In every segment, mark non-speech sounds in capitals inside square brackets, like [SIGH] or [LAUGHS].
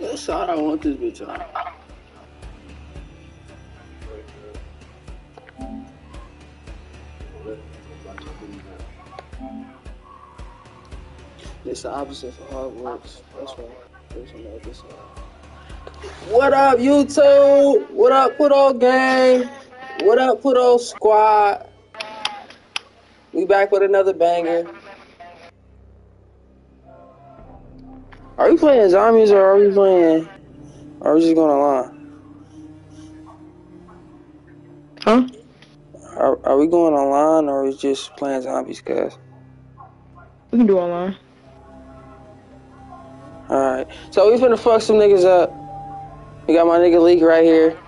That's all I want this bitch on. It's the opposite for Hogwarts. That's why. There's side. What up, YouTube? What up, Pluto Gang? What up, Pluto Squad? We back with another banger. Are we playing zombies or are we playing? Are we just going online? Huh? Are, are we going online or are we just playing zombies, guys? We can do online. Alright. So we finna fuck some niggas up. We got my nigga Leak right here.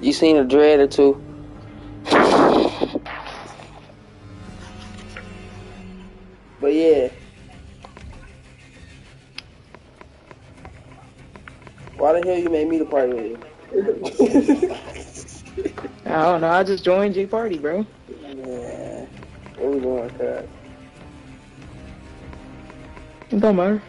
You seen a dread or two? Hell you made me the party with you? [LAUGHS] I don't know. I just joined J Party, bro. yeah. What we doing, cuz? It don't matter.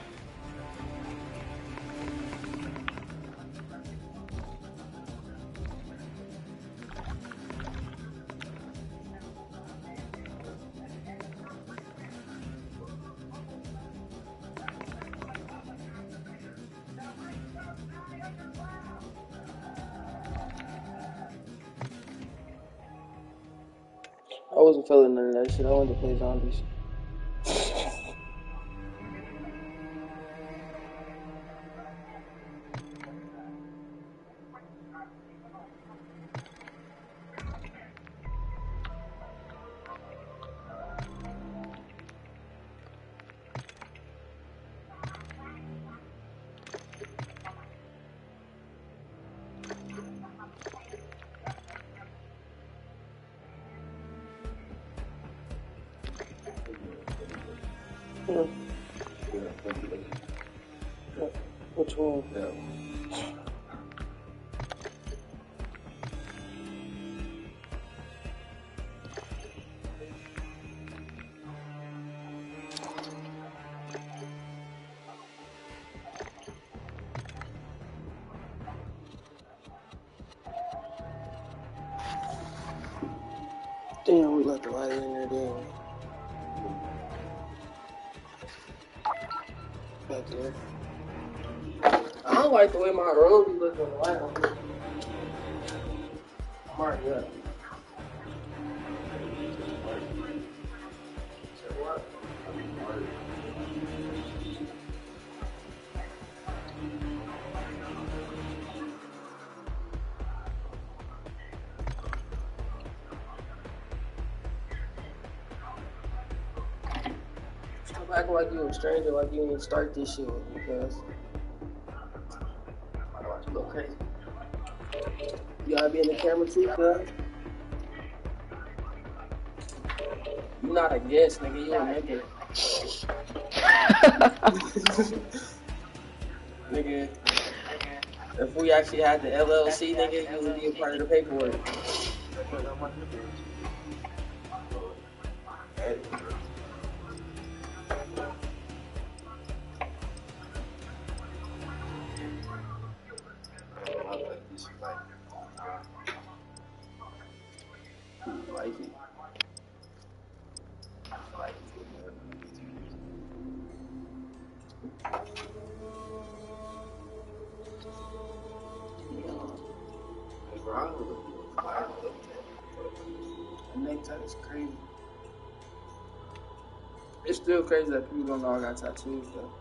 I wanted to play zombies. The road looking on the I'm already up. Acting like you a stranger, like you didn't start this shit with go crazy. You gotta be in the camera too, cuz. You not a guest, nigga. You a nigga. [LAUGHS] nigga. If we actually had the LLC, nigga, you would be a part of the paperwork. Crazy that people don't know I got tattoos though.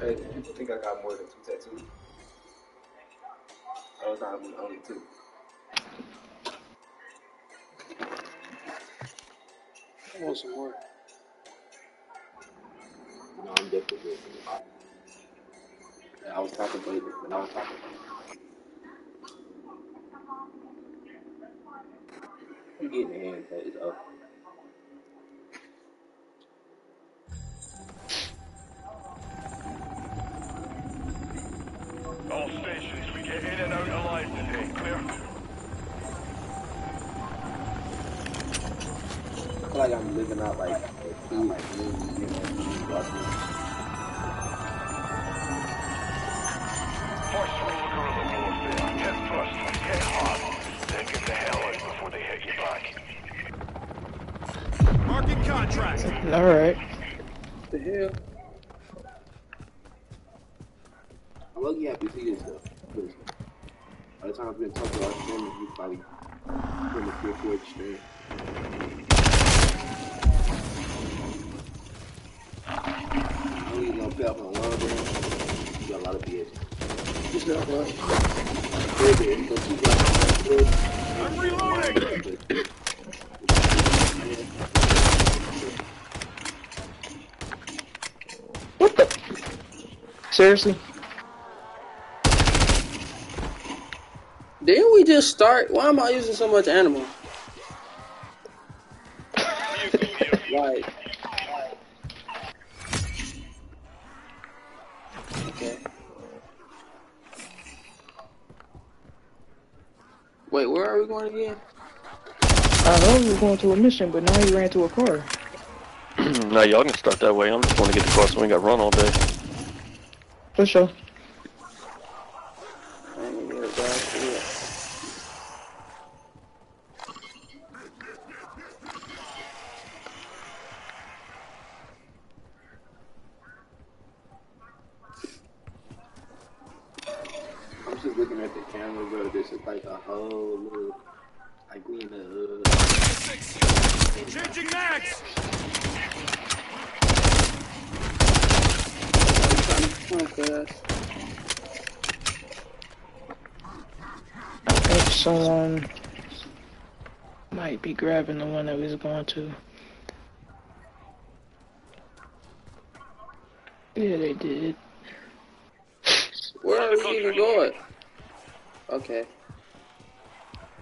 Hey, people think I got more than two tattoos. I was not only two. I want some more. No, I'm definitely good for this. Yeah, I was contemplating, but I was talking. You Getting hand up. All stations, we get in and out alive today. Clear. I feel like I'm living out like a few like me, you know, watching. Force Marking contract. [LAUGHS] Alright. The hell? I'm lucky happy to see this stuff. Because by the time I've been talking about him, you probably put in a few four straight. I don't even know if on one day. You got a lot of BS. It's not right. Good, good. So you got good. I'm reloading. Seriously? Didn't we just start? Why am I using so much animal? [LAUGHS] Like. Okay. Wait, where are we going again? I know we were going to a mission, but now you ran to a car. [CLEARS THROAT] no, y'all can start that way. I'm just going to get the car so we ain't got run all day. For sure. I ain't gonna get it back. Yeah. I'm just looking at the camera, bro. This is like a whole little, like we in the. Uh, Changing mags. Come on, cuz. I think someone might be grabbing the one that we was going to. Yeah, they did. Where are we even going? Okay.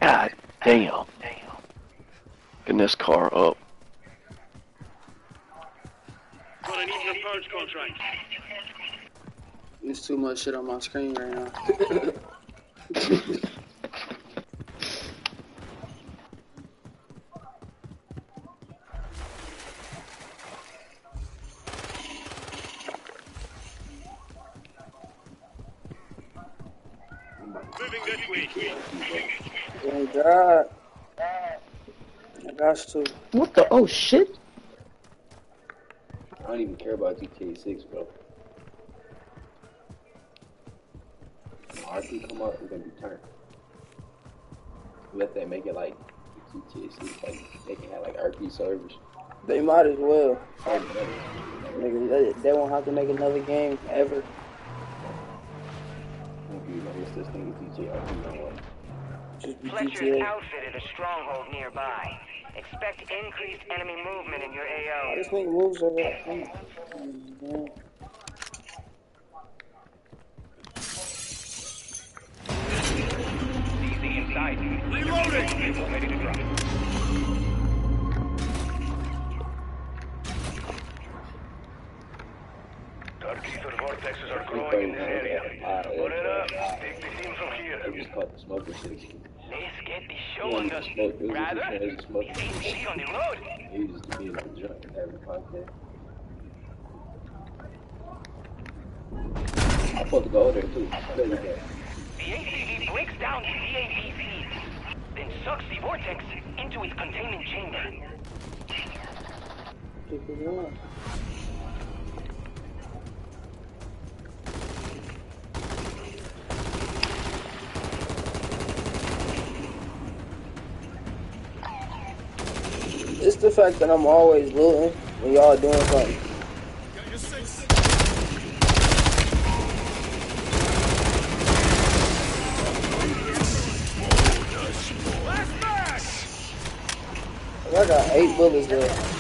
God damn. Damn. Getting this car up. Got an even approach contract. There's too much shit on my screen right now. Moving that way. Thank God. I got to. What the? Oh shit! I don't even care about GTA 6, bro. When RP come up, we're gonna be turned. Let them make it like GTA 6, like they can have like RP servers. They might as well. Sorry. Nigga, they, they won't have to make another game ever. Won't be thing as GTA RP no more. Just Fletcher's GTA. outfitted a stronghold nearby. Expect increased enemy movement in your AO. This thing moves over Mhm. Inside. Reloading. Ready to drop. Aether vortexes are growing in this area. Morena, take the team from I here. just caught the smoker section. Let's get the show on the it Rather, shit on the road. He used to be in the junk to go there too. The ACV breaks down the DAV then sucks the vortex into its containment chamber. It's the fact that I'm always looting when y'all doing something. Got your six. Last mag. I got eight bullets left.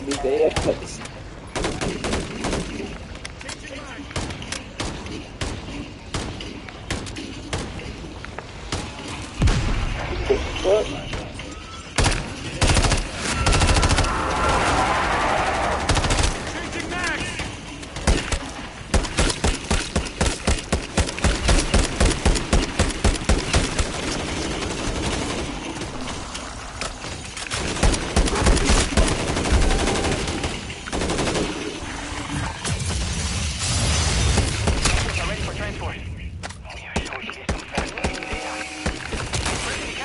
Uh, I can always beat their ass. Changing mag. What? Changing mags. I'm ready for transport. Yeah, so we can get some fast money data.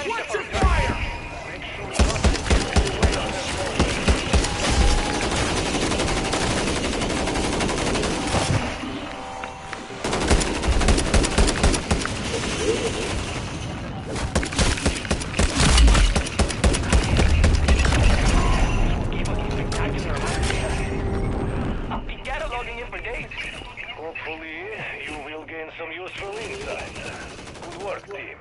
Watch your fire. I've been cataloging it for days. Hopefully, you will gain some useful insight. Good work, team.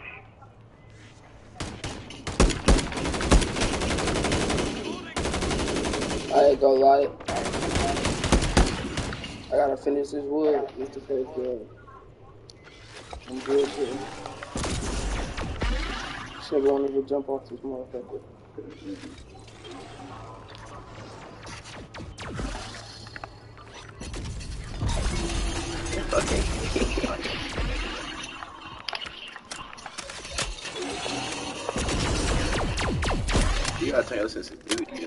I ain't gonna lie. I gotta finish this wood. This the first game. I'm good. Should want to go jump off this motherfucker. Okay. You gotta turn your sensitivity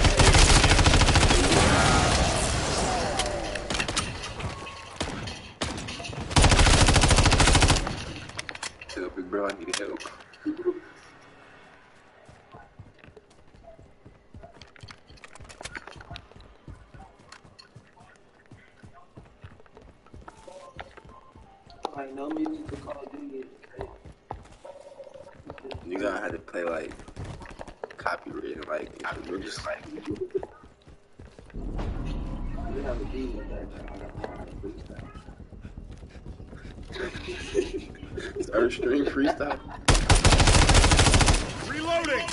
bro I need help. Music to Call. You gonna have to play like copyrighted, like you're just like You have a beat with that. Freestyle. stream freestyle. Reloading.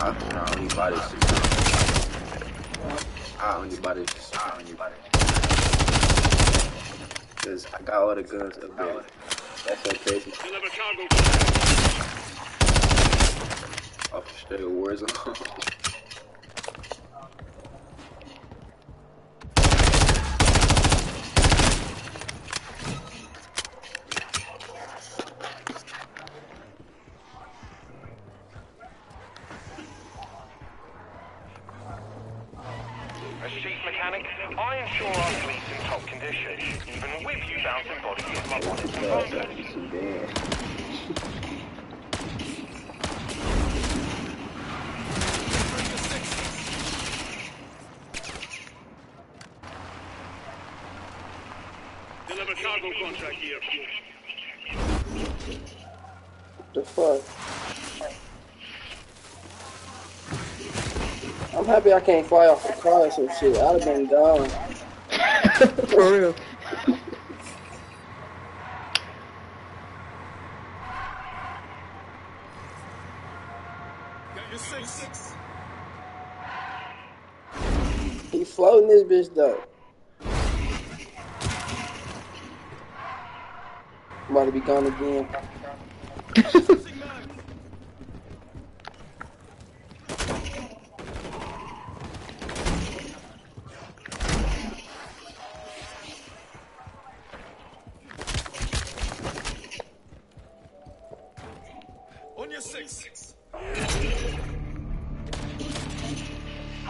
I, I only buy this. I only buy this. I only buy this. Cause I got all the guns up there. That's so crazy. Deliver cargo. Off straight Warzone. [LAUGHS] simple to use my bullets. That, that's too bad. Deliver cargo contract here. The fuck? I'm happy I can't fly off the car or some shit. I'd have been gone. [LAUGHS] For real. Got your six. He floating this bitch though. I'm about to be gone again. [LAUGHS]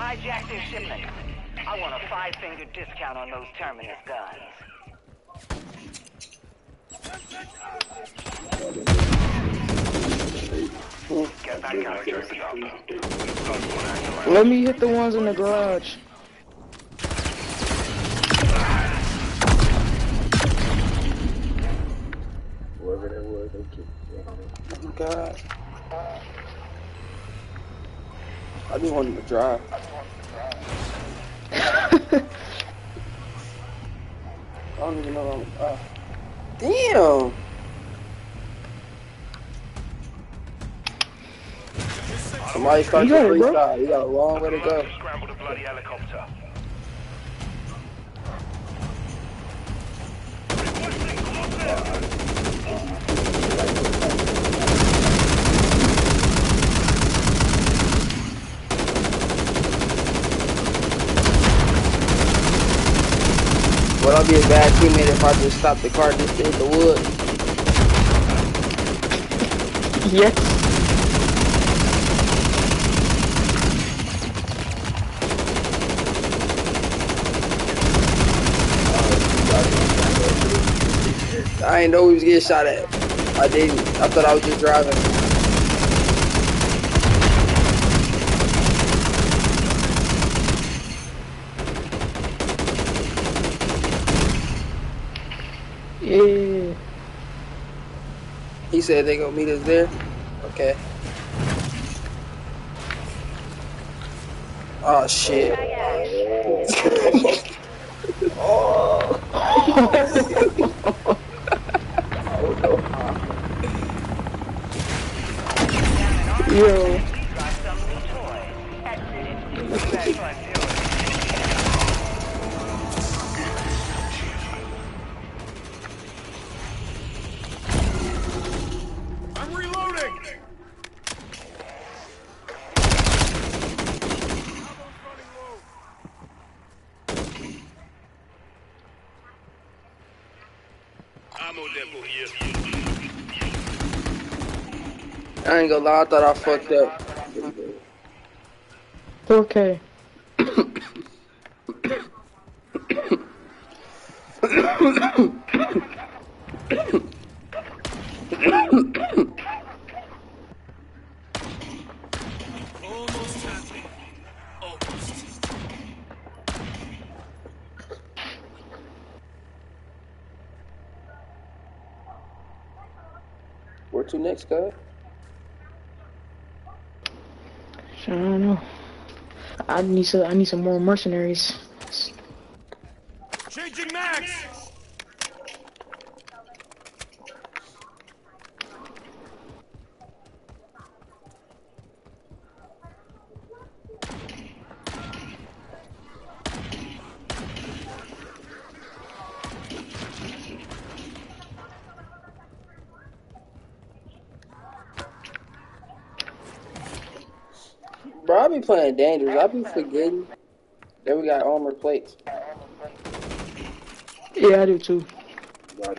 Hijack this shipment. I want a five-finger discount on those Terminus guns. Get that counter up. Let me hit the ones in the garage. Whoever that was, they kicked. Oh, God. I just wanted to drive. I don't even know. I'm, uh, damn. Somebody start You your got it, freestyle. You got a long way to go. Scramble the bloody helicopter. Would I be a bad teammate if I just stopped the car just to hit the wood? Yes. I ain't know we was getting shot at. I didn't. I thought I was just driving. Yeah. He said they gonna meet us there. Okay. Oh shit. Oh. [LAUGHS] Yo. I ain't gonna lie. I thought I fucked up. 4K. Almost happy. Almost. Where to next, guy? I don't know. I need some. I need some more mercenaries. Changing max. Bro, I be playing dangerous. I be forgetting that we got armor plates. Yeah, I do too. Have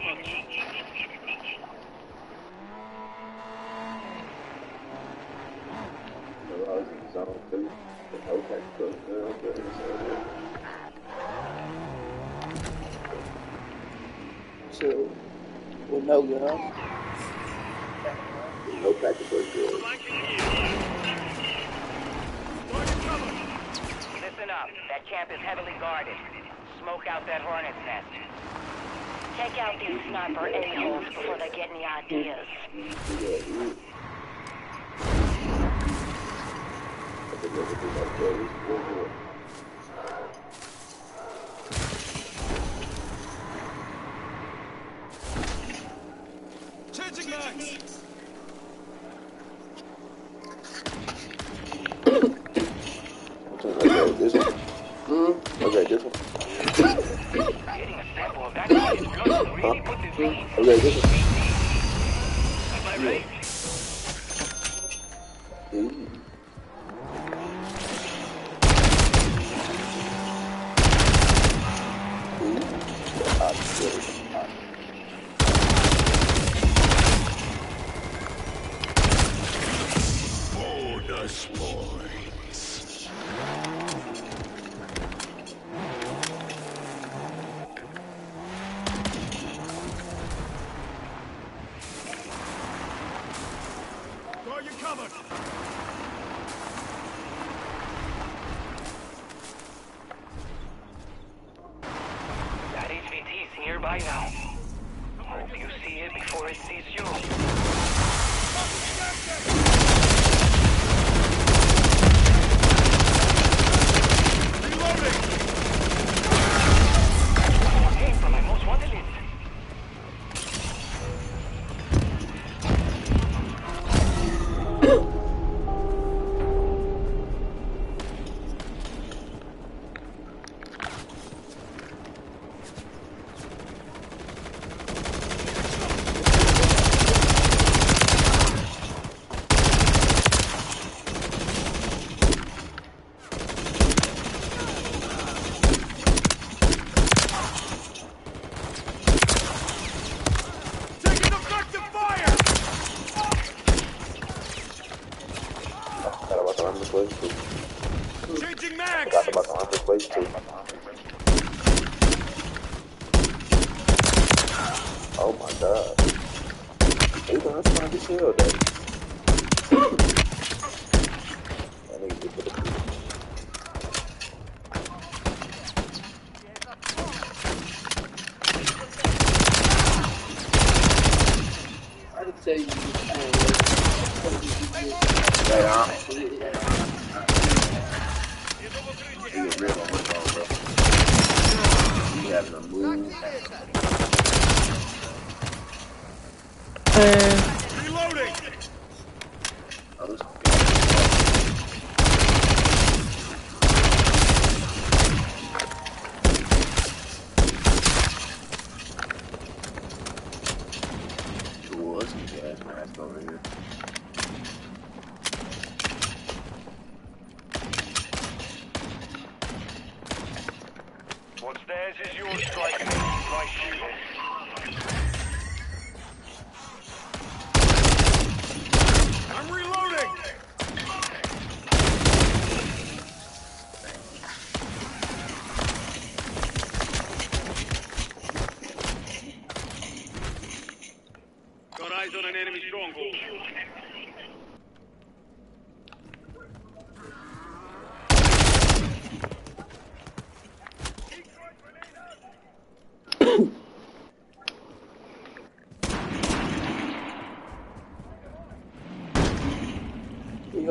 Come on.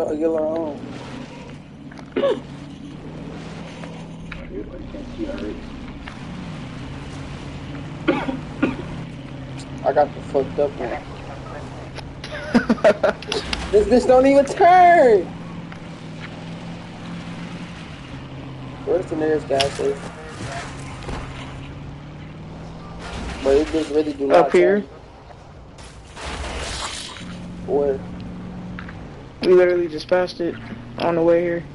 I got the fucked up one. [LAUGHS] this bitch don't even turn! Where's the nearest gas station? But it just really do not Up here? Turn. We literally just passed it on the way here.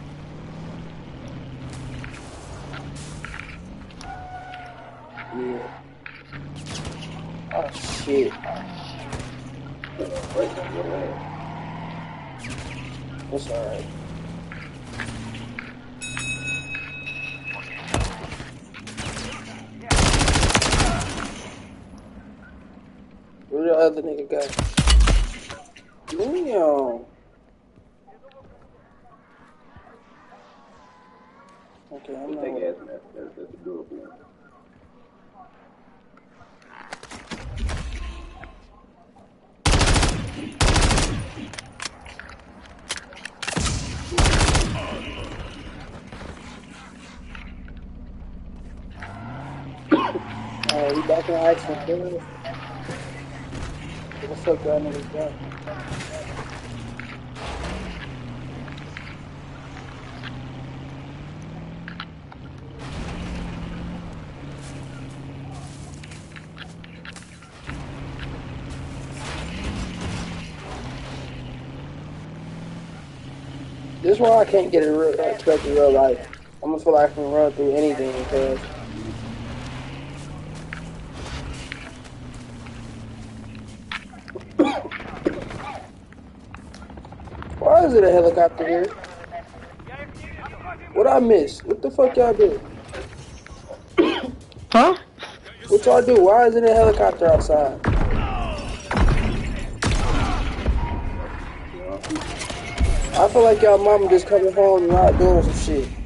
This is why I can't get a real, expect in real life. I'm gonna feel like I can run through anything because It a helicopter here? What I miss? What the fuck y'all do? [COUGHS] Huh? What y'all do? Why is it a helicopter outside? I feel like y'all mama just coming home and not doing some shit.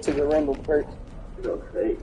Nigga the took a. Okay.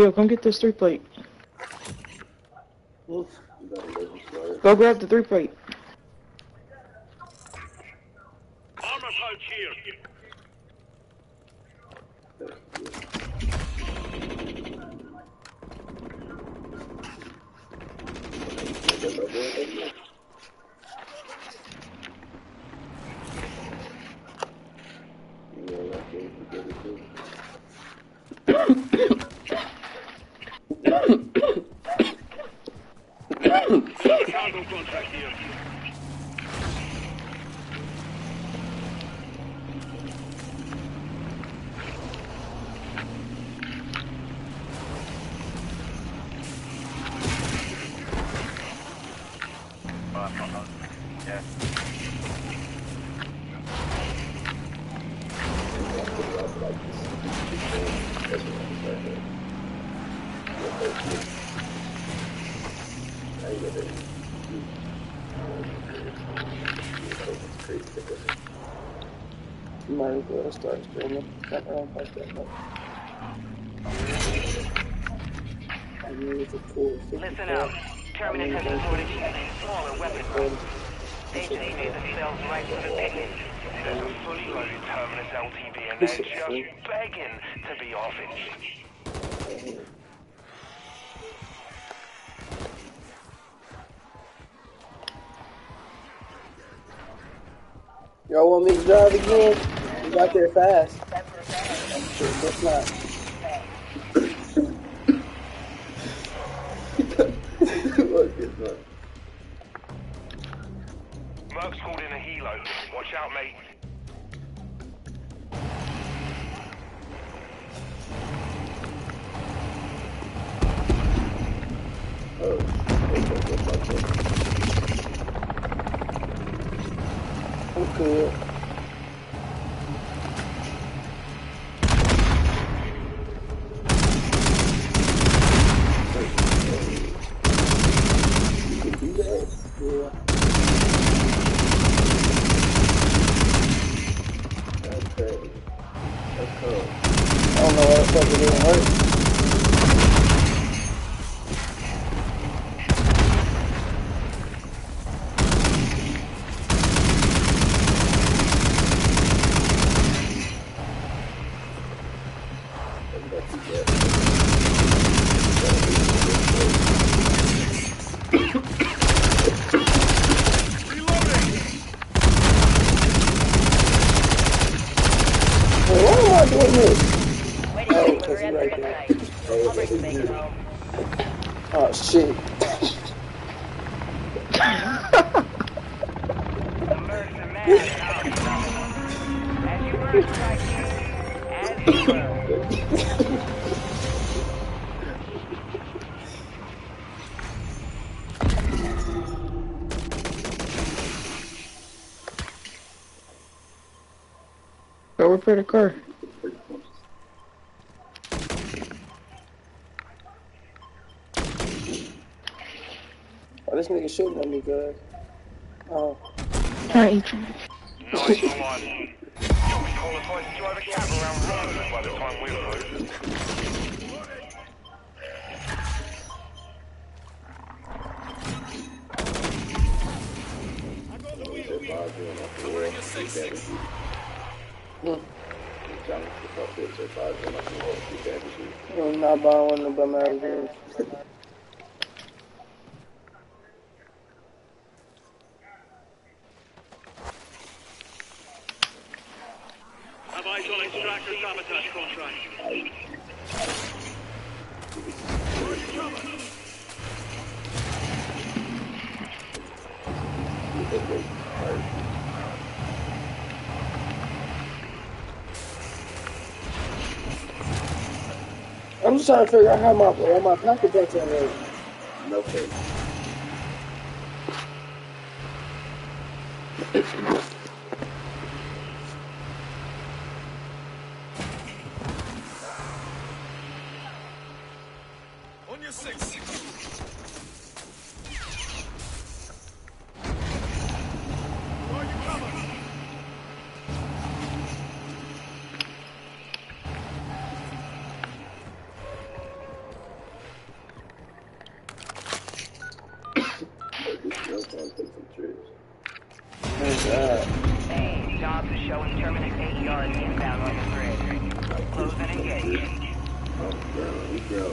Yo, come get this three plate. Go grab the three plate. Armor pouch here. Cargo contract here. You might as well start streaming. Not around like that. But... I mean, it's a cool. Listen up. Terminus has imported even smaller weapons. They say themselves right for the picking. There's a fully loaded Terminus LTV and they're just begging to be offensive. Y'all want me to drive again? We got there fast. Merc's called in a helo. Watch out, mate. I'm good. You can do that? Yeah. gonna hurt. Hey, why am I doing this? Wait Oh, a minute, because we're he at right the there. site. I'll bring the bacon home. Oh shit. Immerse the man in our stuff. As you burn, strike as you burn. Go repair the car. Oh, this nigga shooting at me, good. Oh, Alright. Just trying to figure out how my how my pocket protector is. No face. [LAUGHS] On your six. Throw your cover. Oh god. Hey, jobs are showing Terminus 8 yards inbound on the grid. Close and engage.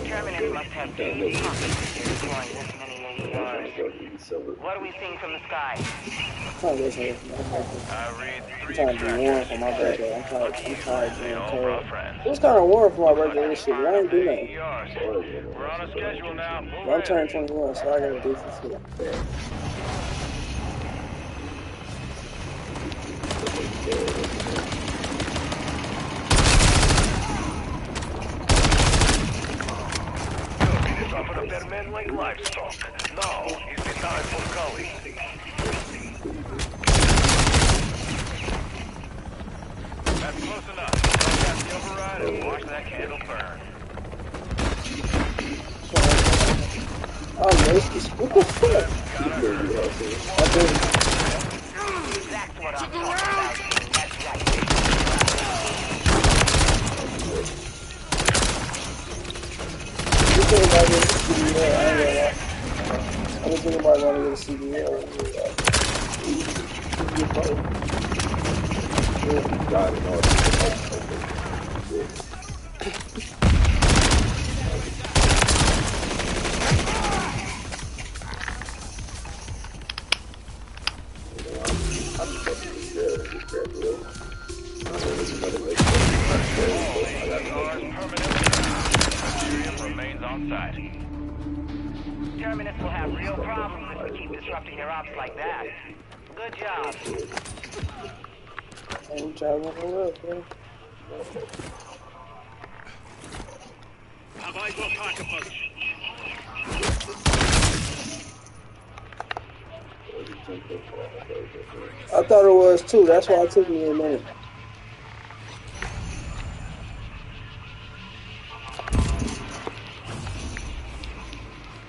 Terminus must have deep pockets if you're deploying this many AERs. What are we seeing from the sky? I'm trying to get some my birthday. I read I'm three trying to be warm for my extractors. birthday. I'm tired. I'm tired of being All cold. right, friends. It was kind of my birthday this but I ain't do nothing. We're on a schedule now. Move I'm turning 21, so I gotta do some shit. Stop at a Berman like livestock. Now is the time for Kali. That's close enough. Don't got the override and watch that candle burn. Oh, Macy's. What the fuck? That's what I'm talking about. That's right. I lie. I to disrupting their ops like that. Good job. I ain't driving on the man. Have eyes on Pack-a-Punch. I thought it was too. That's why it took me a minute.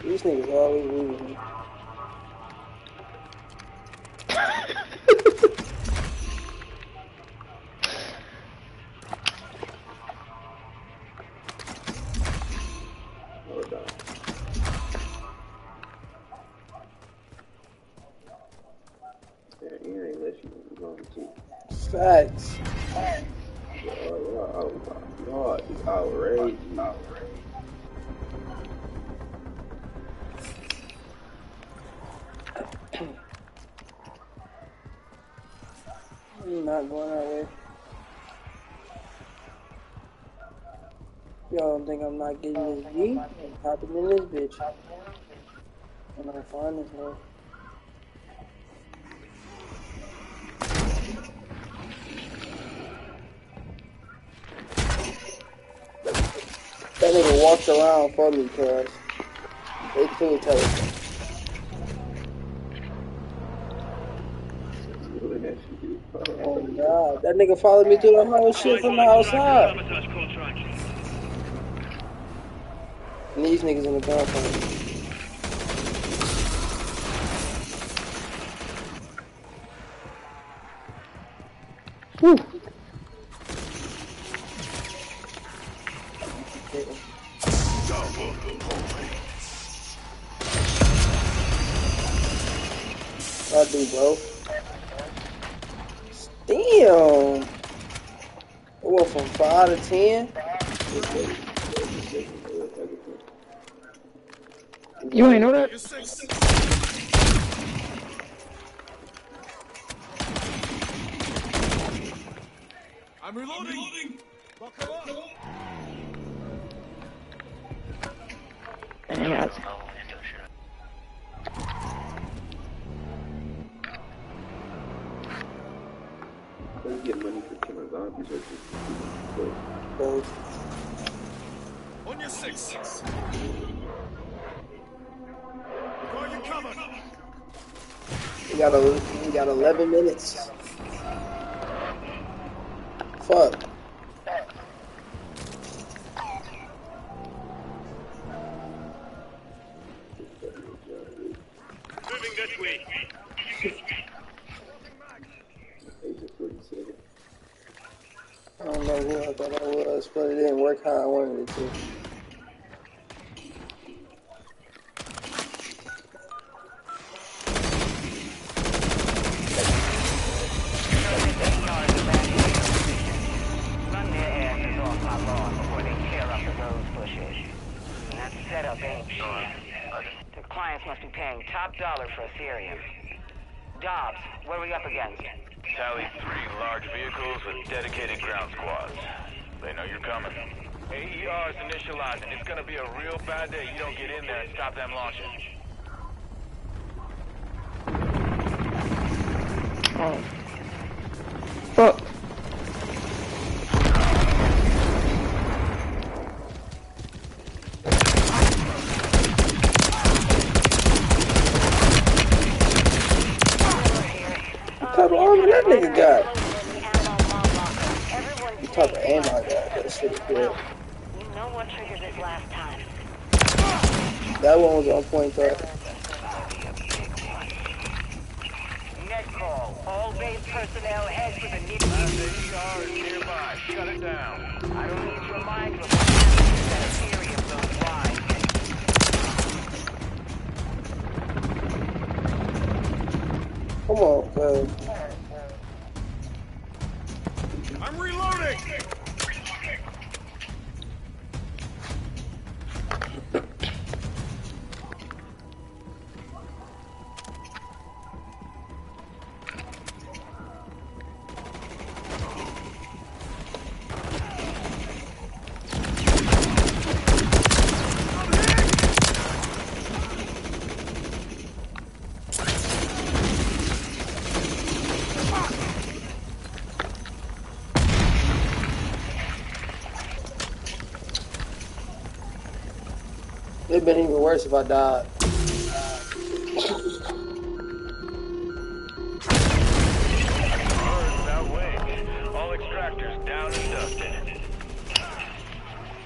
These niggas always losing. Facts. Oh, God, it's outrageous. [CLEARS THROAT] not going that way. Y'all don't think I'm not getting this G? I'm hopping in this bitch. When I find this one. That nigga walked around for me, cuz. They too intelligent. Doing that shit, dude. Oh god, that nigga followed me through the whole shit from the outside. And these niggas in the gunfight. Whew. I do, bro. Damn. It went from 5 to 10. You ain't know that? You're six. I'm reloading. Buckle up. Damn, get money for killing zombies or just. On your six. Got you covered. We got, a, we got 11 minutes. Fuck. Thought I was, but it didn't work how I wanted it to. Run their asses off my lawn before they tear up the rose bushes. And that setup ain't shit. The clients must be paying top dollar for Aetherium. Dobbs, what are we up against? Tally three large vehicles with dedicated ground squads. They know you're coming. AER is initializing. It's gonna be a real bad day. You don't get in there and stop them launching. Oh. Fuck. What type of that nigga got? What type of I got? That shit is good. You know what triggered it last time. That one was on point though. Net call. All base personnel head for the nearest. AER is nearby. Shut it down. I don't need to remind you of what happens that Aetherium goes. Come on, cuz. I'm reloading. Worse if I died.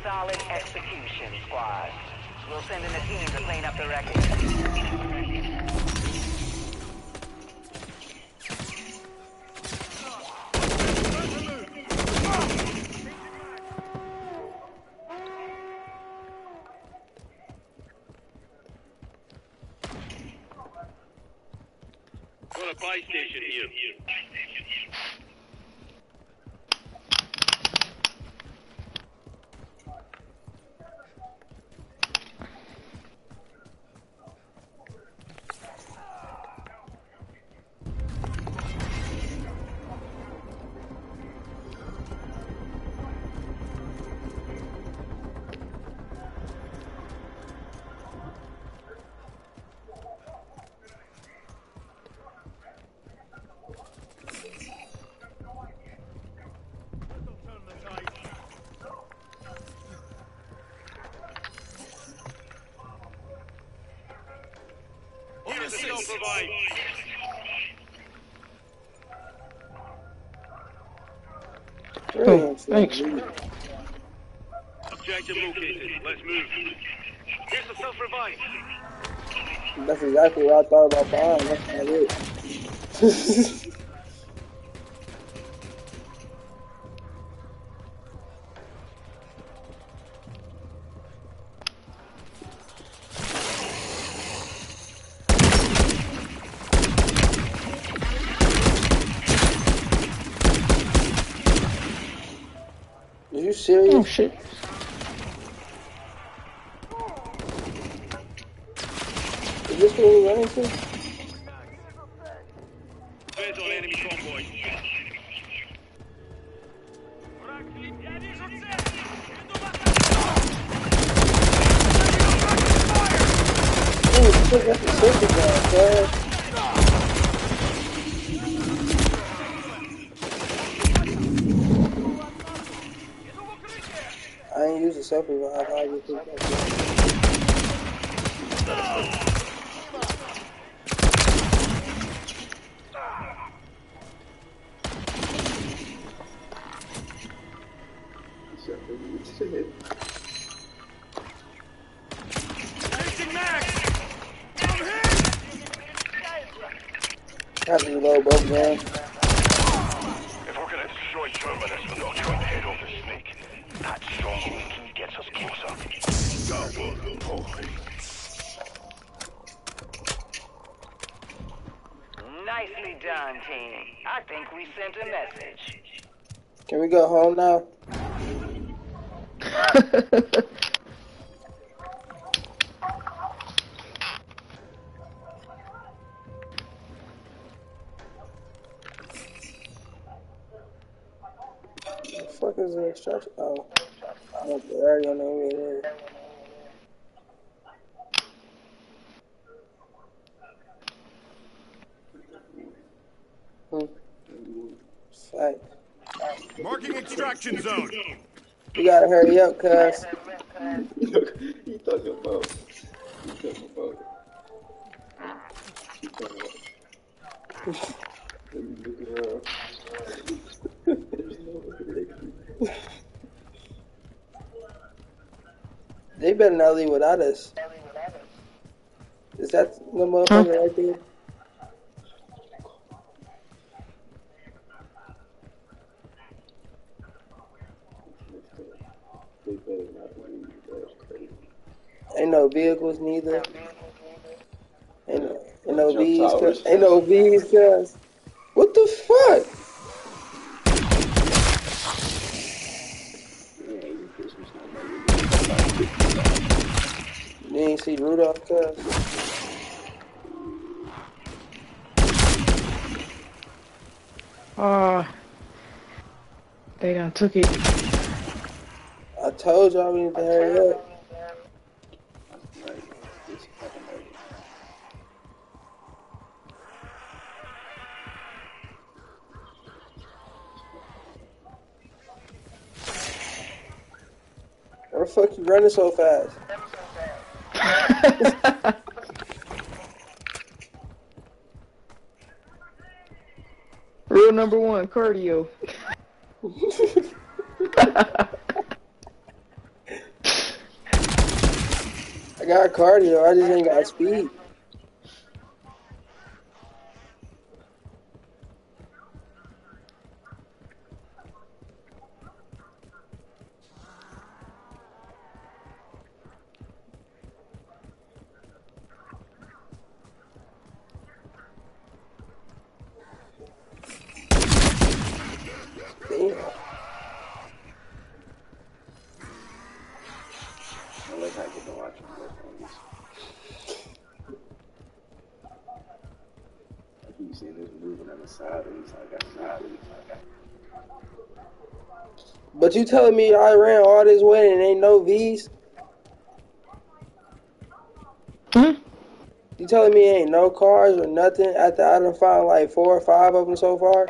Solid execution, squad. We'll send in a team to clean up the wreckage. Self-revive. Oh, thanks. Objective located. Let's move. Here's the self-revive. That's exactly what I thought about buying. That's not it. [LAUGHS] go home now? Fuck is? Oh, I'm up there. I already know. Hmm. Fact. Marking extraction zone. You gotta hurry up, cuz. [LAUGHS] he talking about. He talking about. He talking about. Let me look around. There's no. They better not leave without us. Is that the motherfucker right there? They better not leave. That's crazy. Ain't no vehicles neither. Ain't no, ain't no Jump V's, towers. cuz. Ain't no V's, cuz. What the fuck? Yeah, even Christmas not like You ain't see Rudolph, cuz. Ah, they done took it. I told y'all we need to hurry up. The fuck you running so fast? [LAUGHS] Rule number one, cardio. [LAUGHS] I got cardio, I just ain't got speed. But you telling me I ran all this way and ain't no V's? Hmm? You telling me ain't no cars or nothing after I done found like four or five of them so far?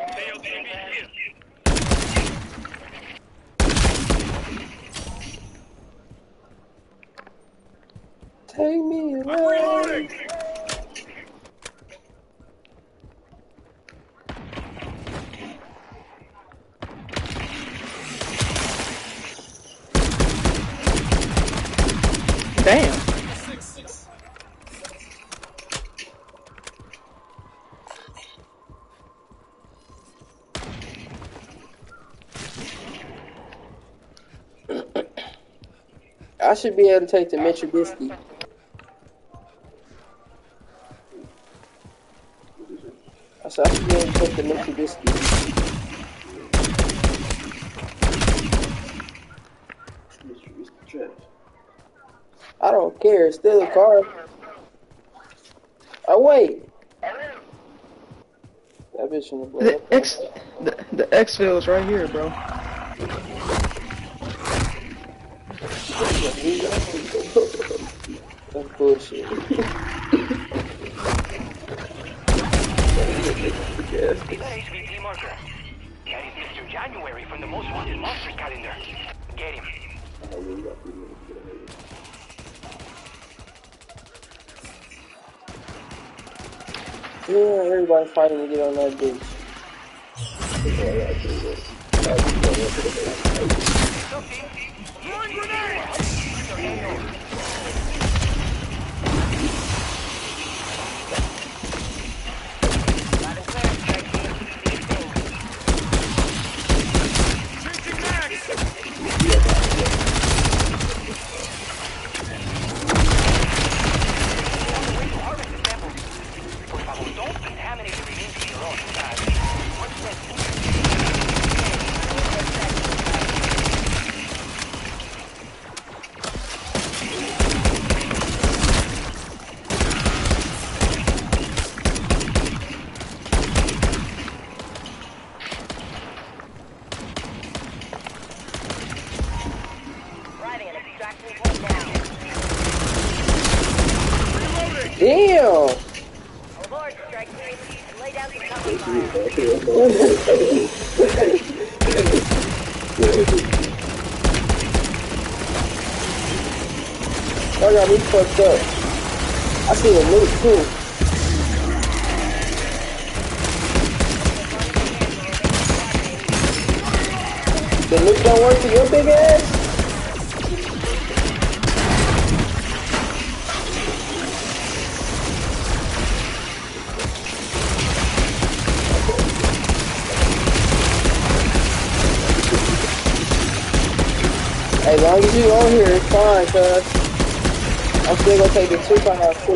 Take me away. Damn. I should be able to take the. I said I should be able to take the. It's the trash. I don't care. It's still a car. Oh wait. That bitch in the blow The. X, the, the exfil is right here, bro. That's bullshit. HVP marker. That is Mr. January from the Most Wanted Monsters calendar. Yeah, everybody fighting to get on that bitch. Por favor, don't contaminate the remains of your own society. Arriving at extraction point now. Damn! Aboard, strike team. And lay down some cover fire. I up. I see a loot too. The loot don't work for your big ass? As long as you on here, it's fine, cuz. I'm still gonna take the two I have too.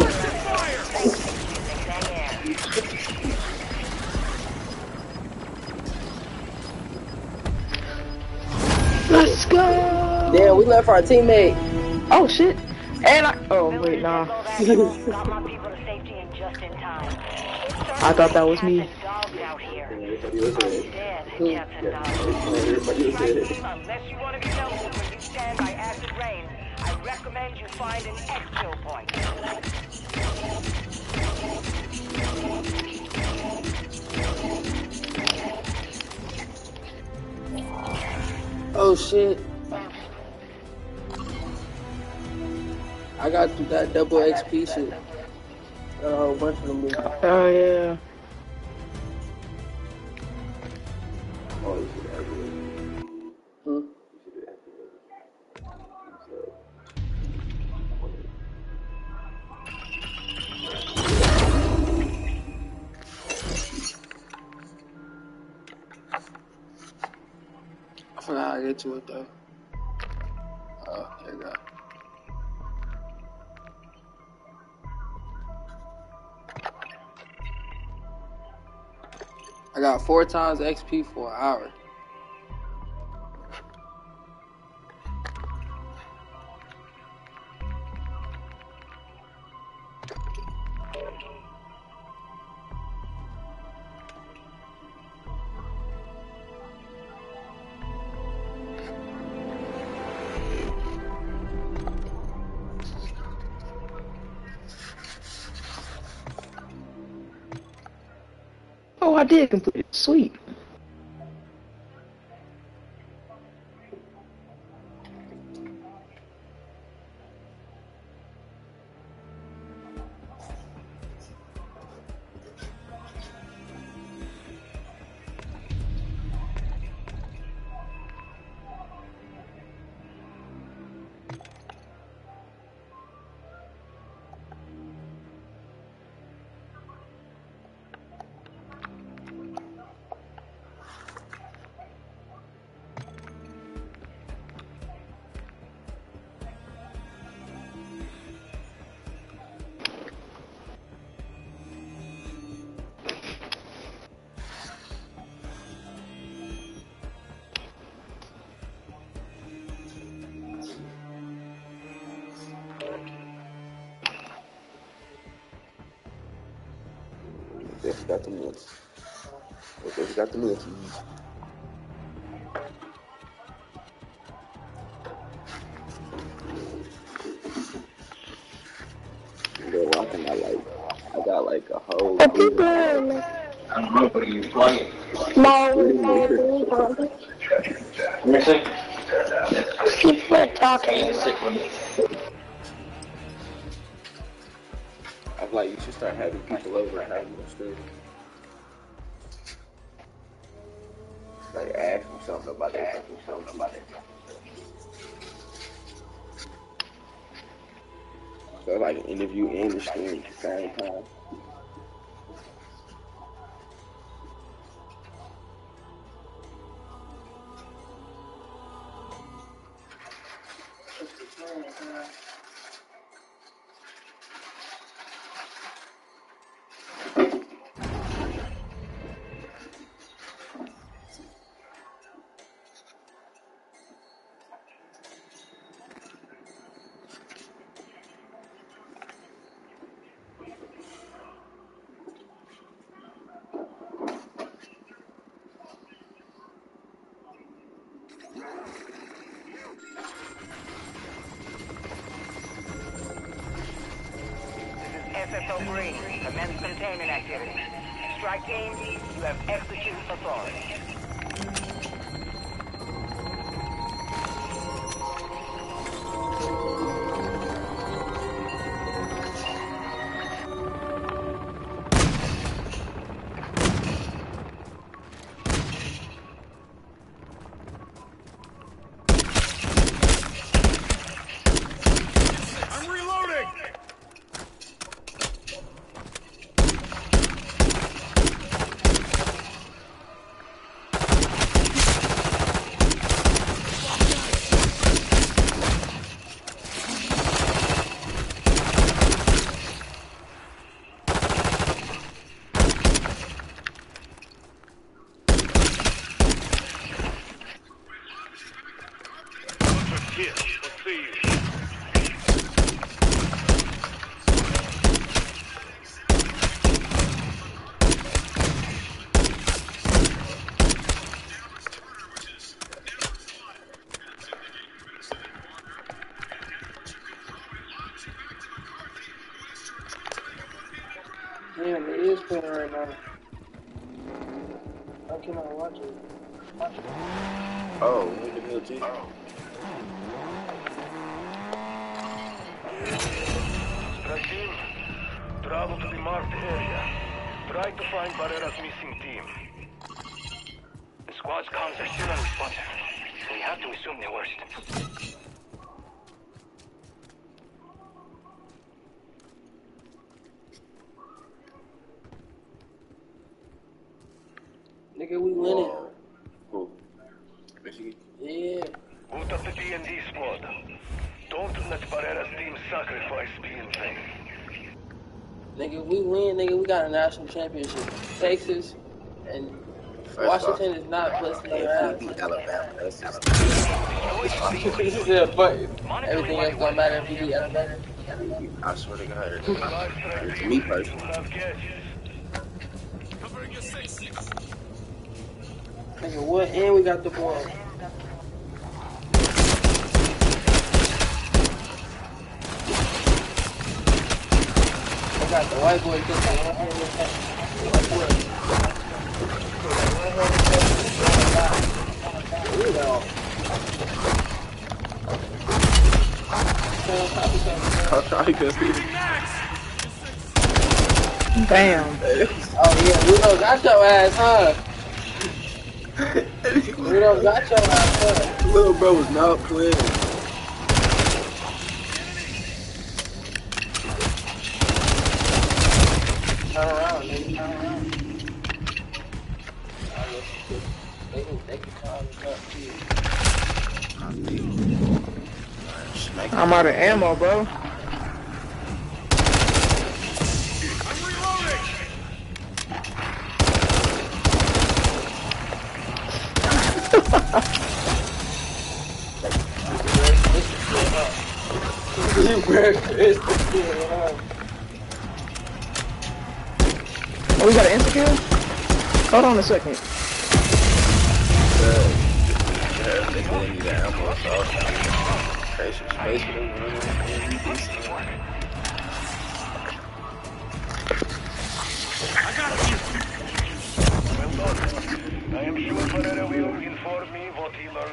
Let's go. Damn, we left for our teammate. Oh shit. And I. Oh wait, nah. Got my people to safety and just in time. I thought that was me. Dogs out here. Everybody was ahead. Dead, cats and dogs. Everybody was ahead. Unless you want to be known when you stand by acid rain, I recommend you find an exfil point. Oh shit. I got that double XP shit. Got a whole bunch of them. Oh yeah. Get to it though. Oh, there you go. I got four times XP for an hour. Did complete it. Sweet. The mints. Bro, I think I like, I got like a whole. What you? I don't know, but you playing. No, no? Keep on talking. I was like, you should start having people over and having them stream. Interview and stream at the same time. Win, nigga. A national championship. Texas and First Washington is not busting off, their if ass. beat Alabama, that's just yeah, [LAUGHS] but everything else don't matter if you beat Alabama. I swear to God. To me personally. Nigga, what? And we got the ball. I got the white boy just like one hand in the back. Like what? One hand in the back. Ooh. I'll try to see. Damn. Oh yeah, Ludo got your ass, huh? Ludo got your ass, huh? Little bro was not playing. Out of ammo, bro. You were pissed as shit, huh? Oh, we got an insta kill? Hold on a second.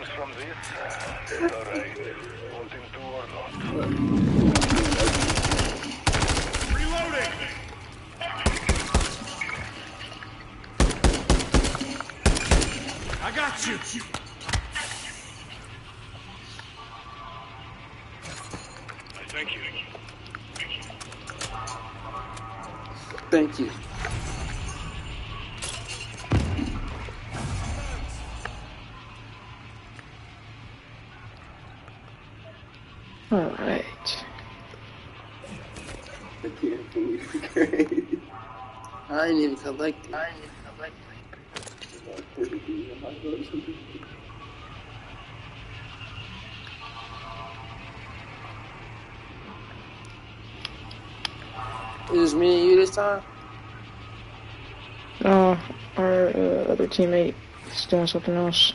What from this. Uh, it's alright. Want him to or not. Reloading! I got you! Thank you. Thank you. Time? Uh, our uh, other teammate is doing something else.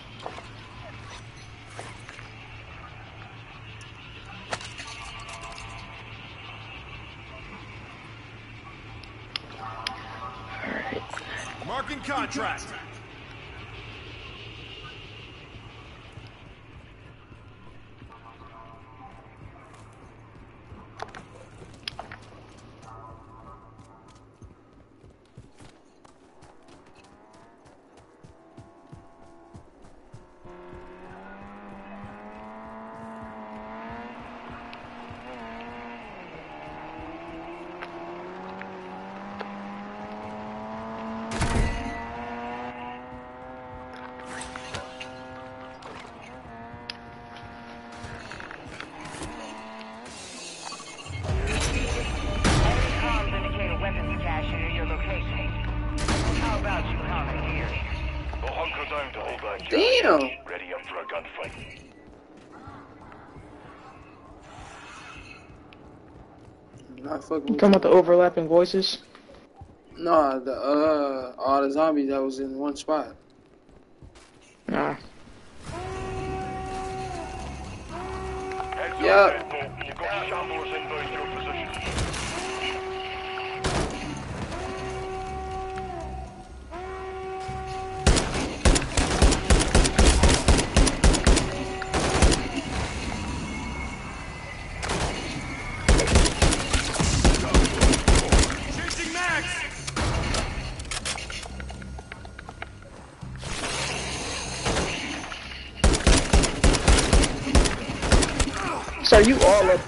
Fucking You with talking about the overlapping voices? No, the uh all the zombies that was in one spot.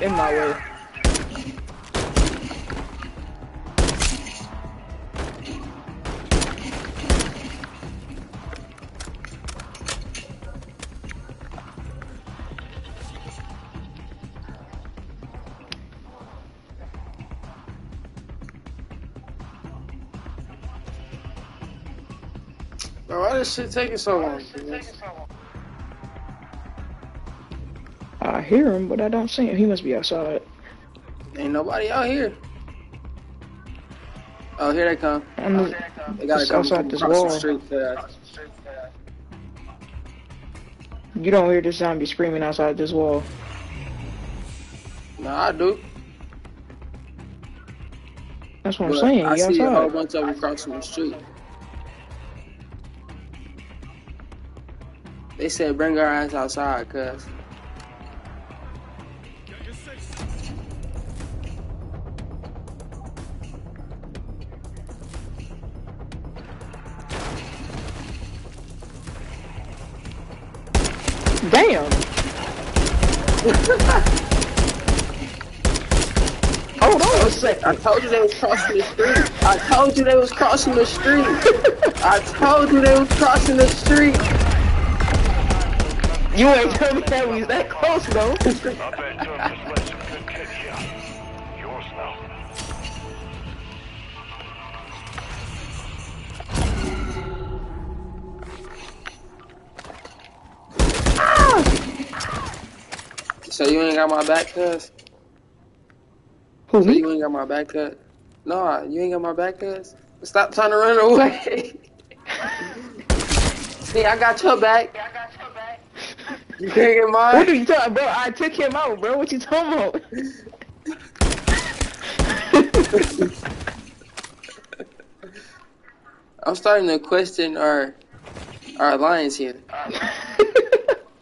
In my way. Bro, why this shit taking so long? Hear him, but I don't see him. He must be outside. Ain't nobody out here. Oh, here they come. I'm They gotta just come outside this across the wall. street. Uh, you don't hear the zombie screaming outside this wall. No, I do. That's what I'm saying. I You see a whole outside. bunch of them crossing the street. They said bring our ass outside, cuz. I told you they was crossing the street. I told you they was crossing the street. I told you they was crossing the street. You ain't tell me that we was that close though. [LAUGHS] I bet Turk just let some good kid here. Yours now. So you ain't got my back, cuz? Who So me? you ain't got my back, cuz? No, you ain't got my back, cuz? Stop trying to run away. [LAUGHS] See, I got your back. You can't get mine. What are you talking, bro? I took him out, bro. What you talking about? [LAUGHS] I'm starting to question our our alliance here. [LAUGHS]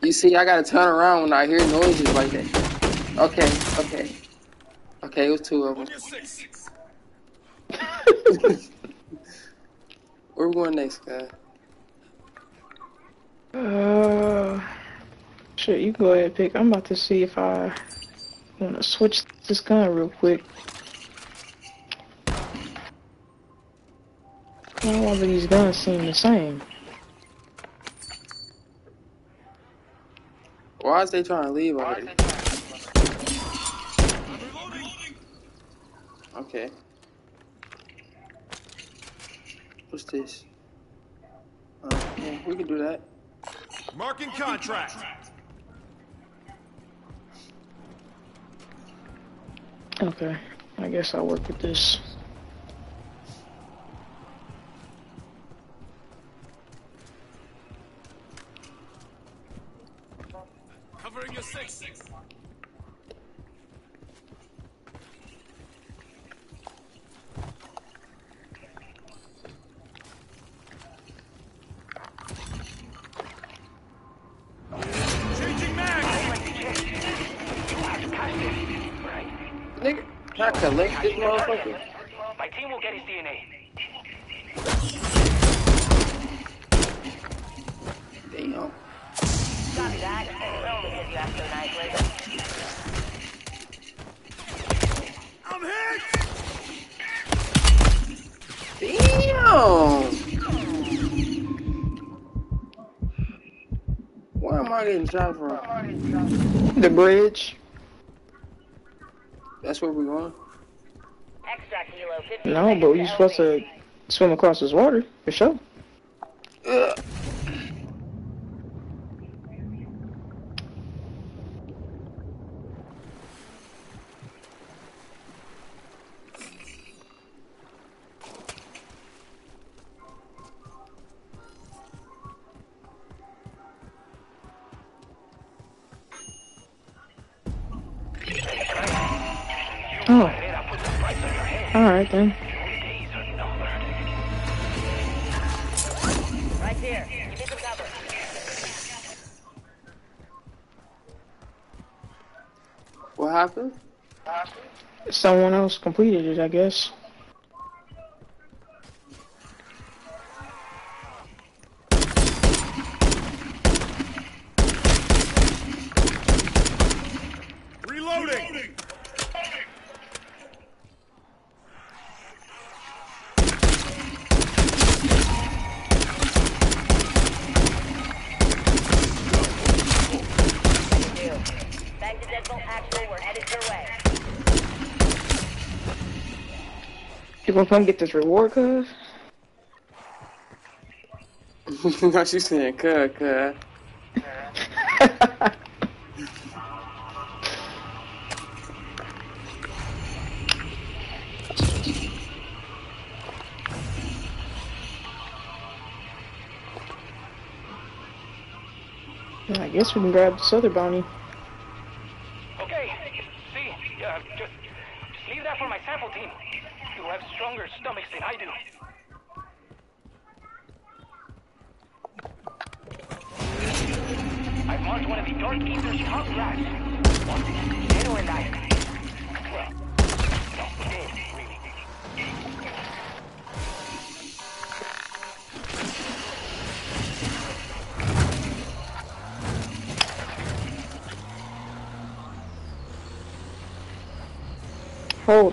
You see, I gotta turn around when I hear noises like that. Okay, okay, okay. It was two of them. On your six. [LAUGHS] Where we going next, guy? Uh, shit, you go ahead, pick. I'm about to see if I want to switch this gun real quick. All of these guns seem the same. Why is they trying to leave already? Okay. What's this? Uh, yeah, we can do that. Marking contract. Okay, I guess I'll work with this. Covering your six. Changing Nigga, can I collect this motherfucker? My team will get his DNA. Damn. Copy that. We'll get you after a night later. I'm hit. Damn! Where am I getting shot from? The bridge? That's where we're going? Extract helo 50 No, but you're supposed to swim across this water, for sure. Ugh. Someone else completed it, I guess. You gonna get this reward, cuz? [LAUGHS] no, she's saying, "Cuh, cuh." [LAUGHS] I guess we can grab this other bounty.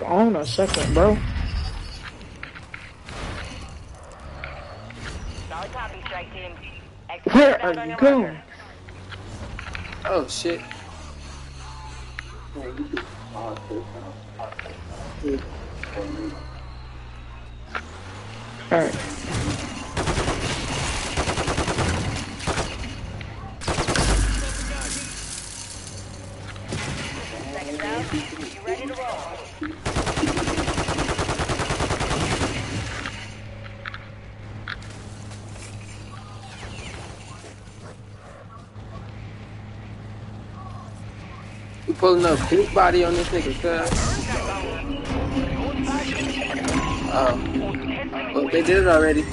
On a second, bro. Solid copy, strike team. Where are you going? Oh shit. Alright. Seconds out. You ready to roll? Pulling up big body on this nigga, cuz. Oh. oh, they did it already.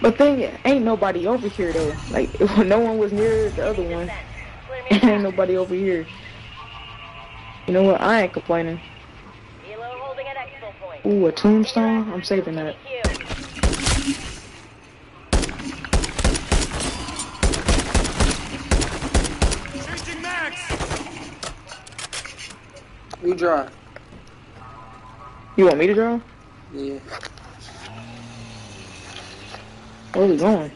But thing ain't nobody over here though. Like [LAUGHS] no one was near the other one. [LAUGHS] ain't nobody over here. You know what? I ain't complaining. Helo holding at exfil point. Ooh, a tombstone? I'm saving that. You draw. You want me to draw? Yeah. Where we going?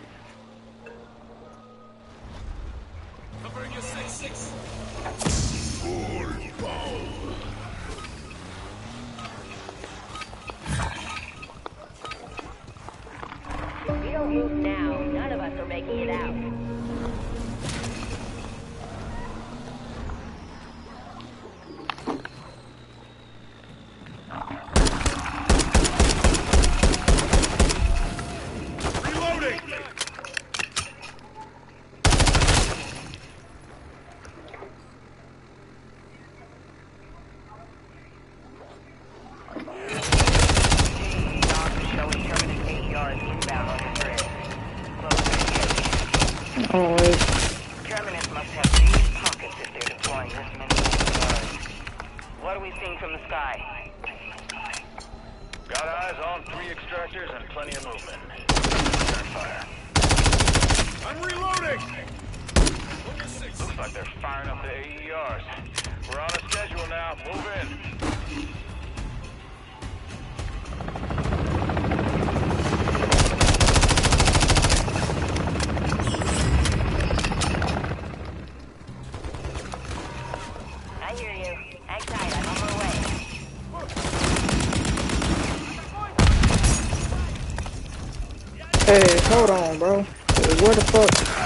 Hold on, bro. Where the fuck?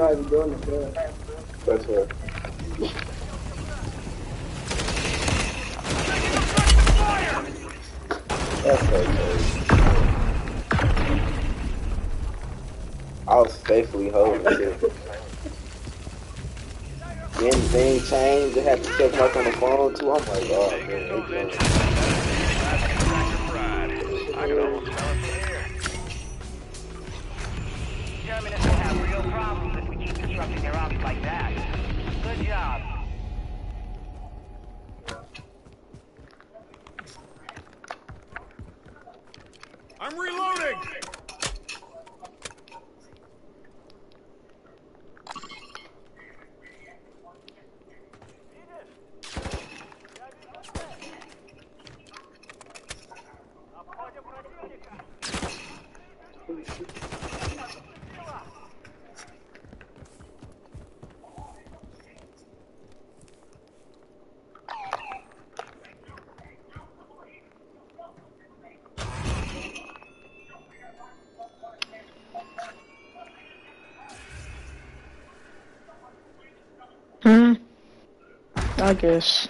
Not even doing. That's her. That's her. I was faithfully holding it. Then thing changed. They had to check mark on the phone too. I'm like, oh man, they doing it. Keep disrupting like that. guess.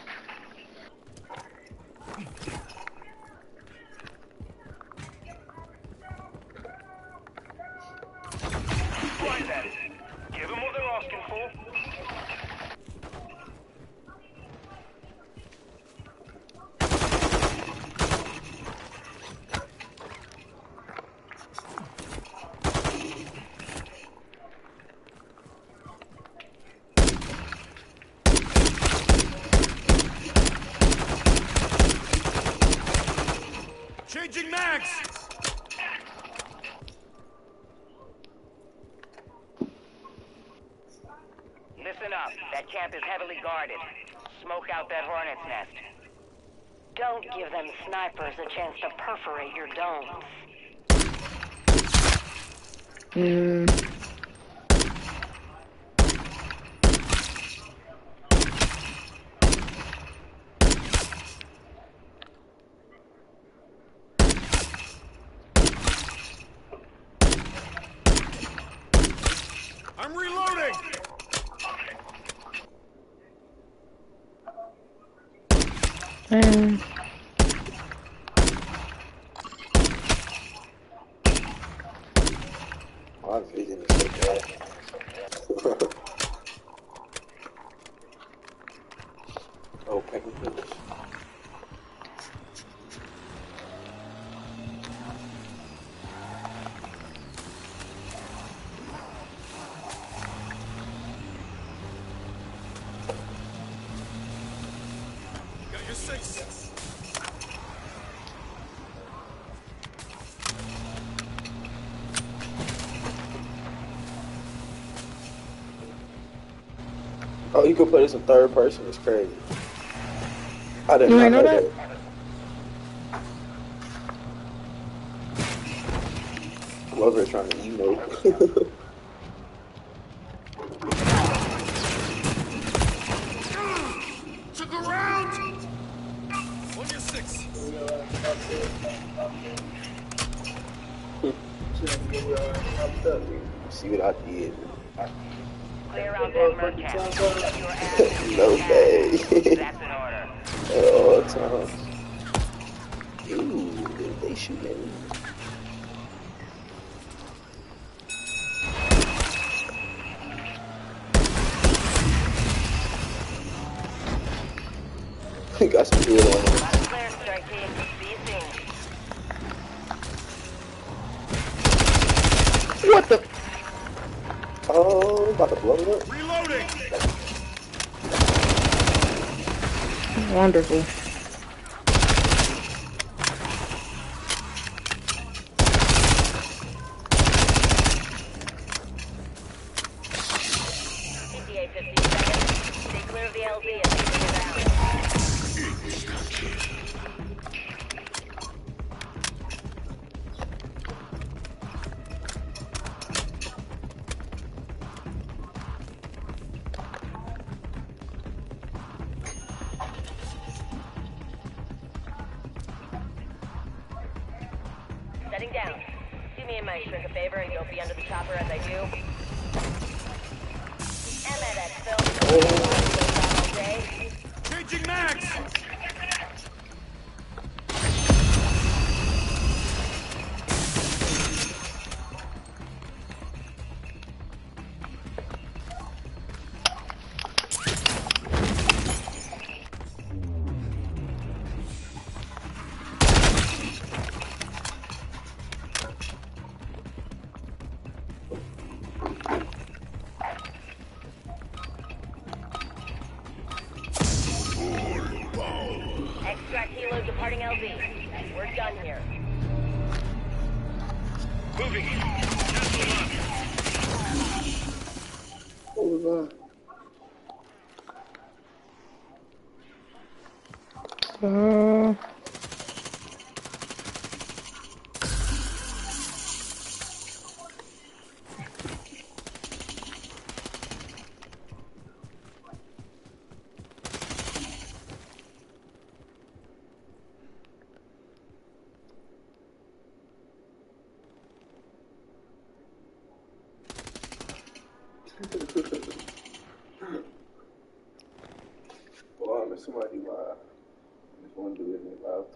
Don't give them snipers a chance to perforate your domes. Hmm. you can put this in third person It's crazy. I didn't know, know that. that. I'm trying to emote. Took a round. One. See what I did. Clear out that merchant.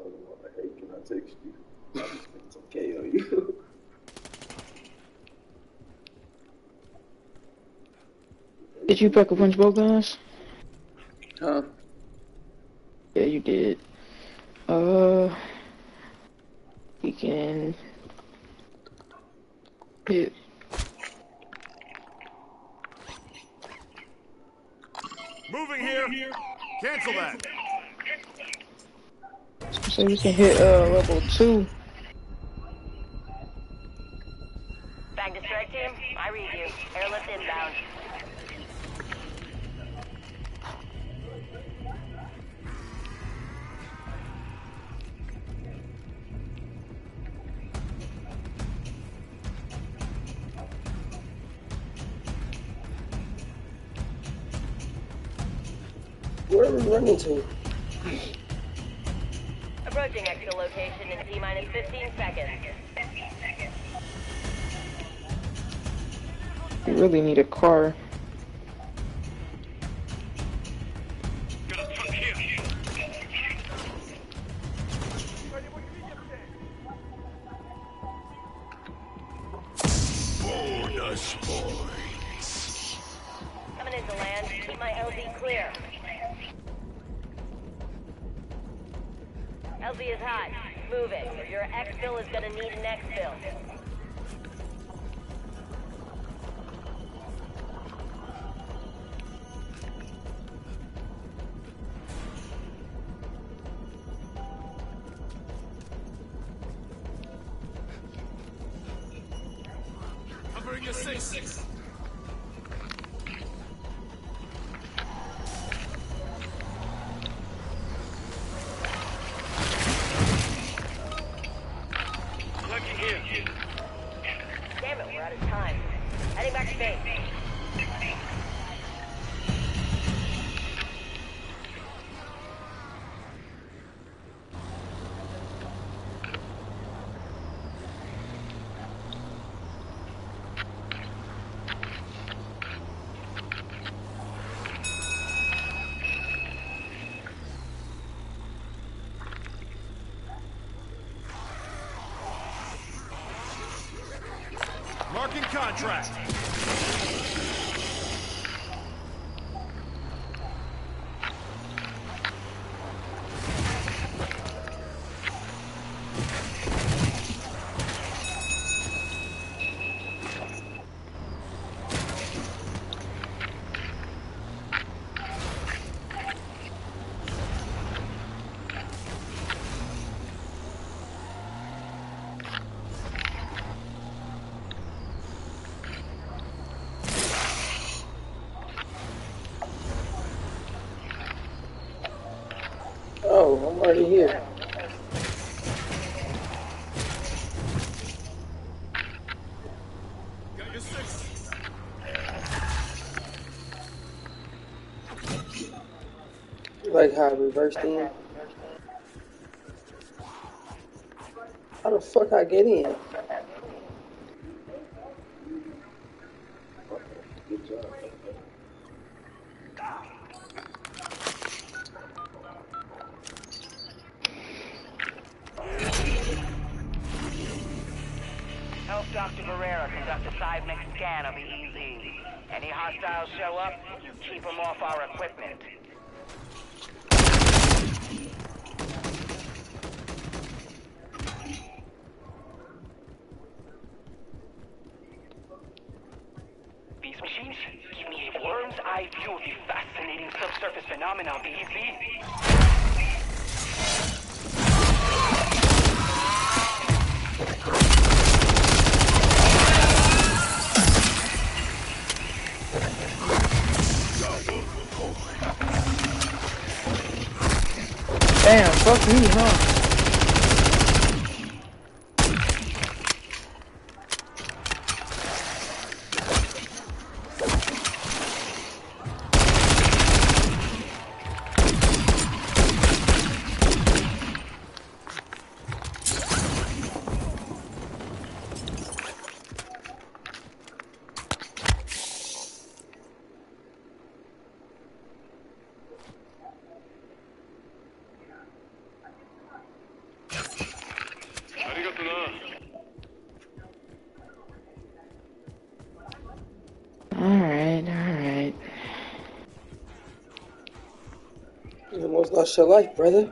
I was talking about like, hey, can I text you? I just spent some K on you. Did you Pack-a-Punch both guns? Huh? Yeah, you did. Uh, you can hit. Moving here. Cancel that. So you can hit uh level two. Back to strike team. I read you. Airlift inbound. Where are we running to? Location in T minus 15 seconds. We really need a car. I'm already here. Like how I reversed in. How the fuck I get in? Scan of the EZ. Any hostiles show up, you keep them off our equipment. These machines give me a worm's eye view of the fascinating subsurface phenomena of Damn, fuck me, huh? Your life, brother.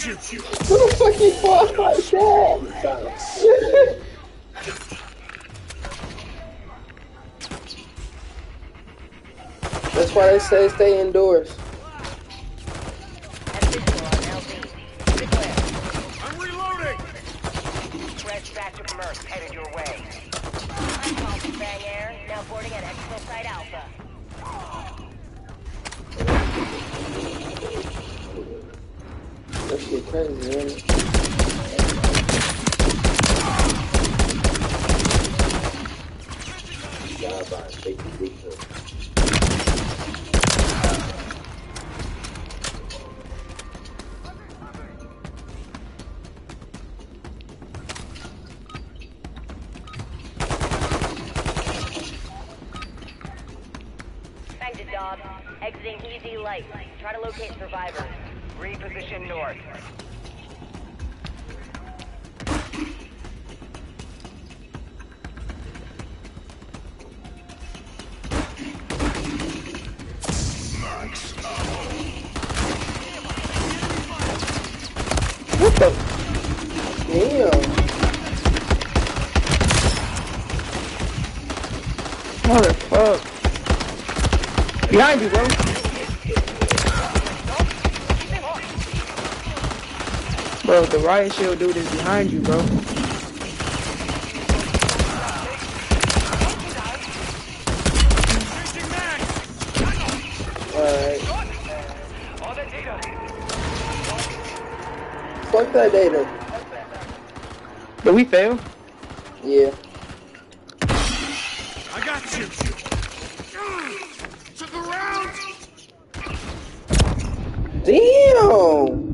The fuck fought? That's why they say stay indoors. Dog. Exiting easy light. Try to locate survivors. Reposition north. Riot shield dude is behind you, bro. Alright. All that data. Fuck that data. Did we fail? Yeah. I got you. Took a round. Damn.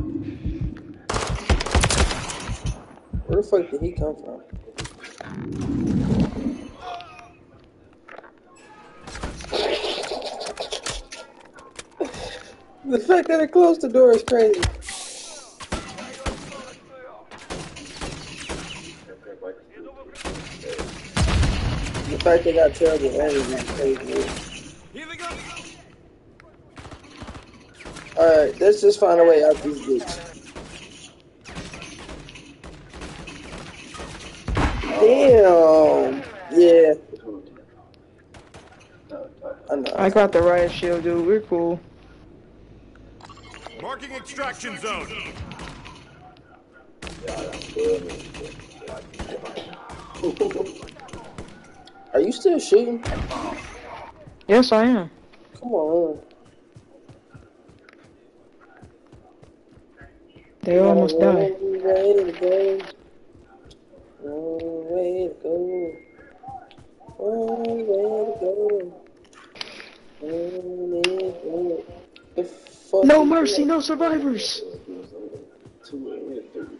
Where the fuck did he come from? The fact that it closed the door is crazy. The fact they got terrible enemies is crazy. Here they go. Alright, let's just find a way out these bitch. Damn. Yeah. I. I got the riot shield, dude. We're cool. Marking extraction zone. Are you still shooting? Yes, I am. Come on. They almost died. Long No mercy, no survivors. Two and three.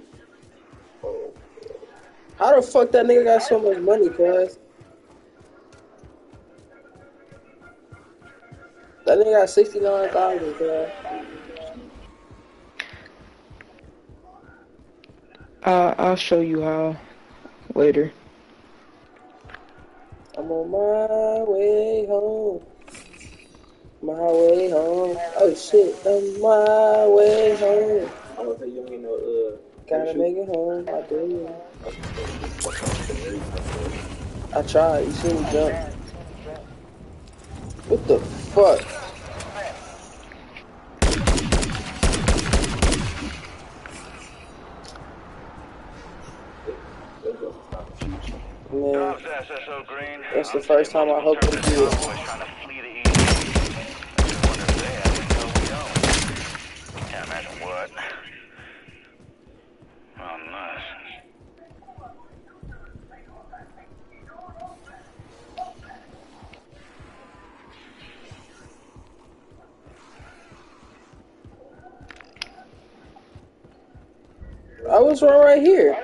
How the fuck that nigga got so much money, cuz? That nigga got 69,000, cuz. Uh, I'll show you how later. I'm on my way home. My way home. Oh shit, on my way home. I don't think you don't get no, uh, Gotta parachute. make it home. I do. I tried. You see me jump. What the fuck? Man, Dobbs SSO Green. That's the first time I hope multiple they do it. Turkish convoys trying to flee the east. I just wonder if they have intel we don't. Can't imagine what. Oh, Unless. I was wrong right here.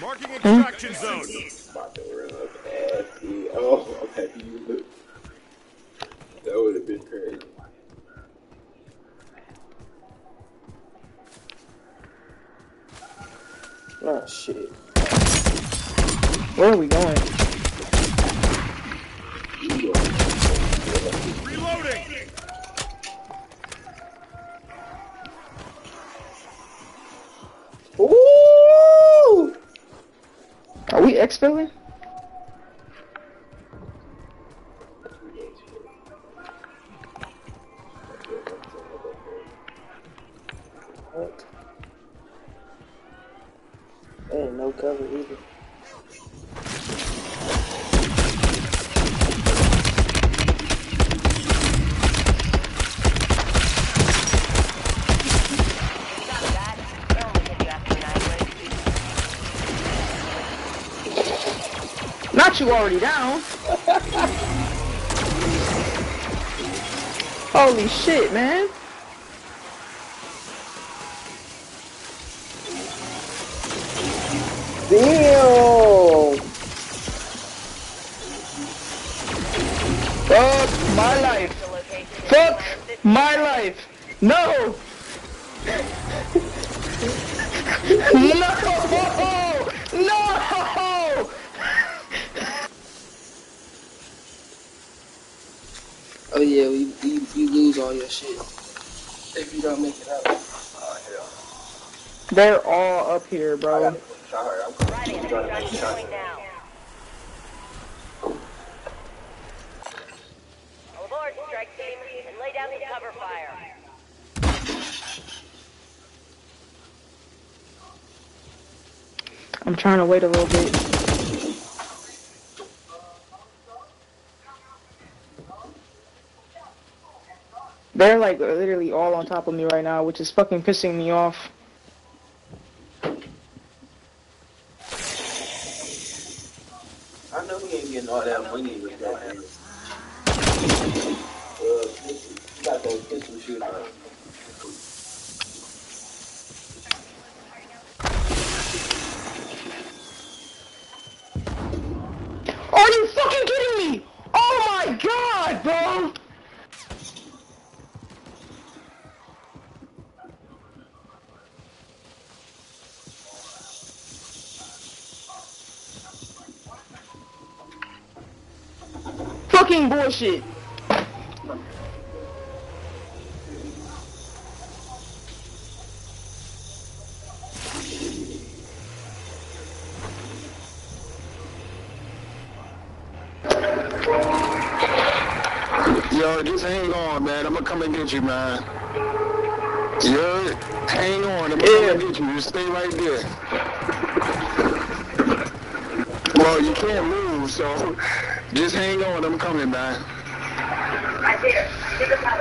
Marking extraction zone. Are you already down. [LAUGHS] Holy shit, man. Damn! Fuck my life. The location is Fuck my life. No. no. No. Oh yeah, you, you, you lose all your shit if you don't make it out. They're all up here, bro. Riding an extraction point now. All aboard, strike team, and lay down the cover fire. I'm trying to wait a little bit. They're like literally all on top of me right now, which is fucking pissing me off. I know we ain't getting all that money with that. man. Uh, pistol- you got those pistol shooters. Are you fucking kidding me? Oh my god, bro! Fucking bullshit. Yo, just hang on, man. I'm gonna come and get you, man. Yo, hang on. I'm gonna come and get you. Just stay right there. Well, you can't move, so just hang on. I'm coming, man. Holy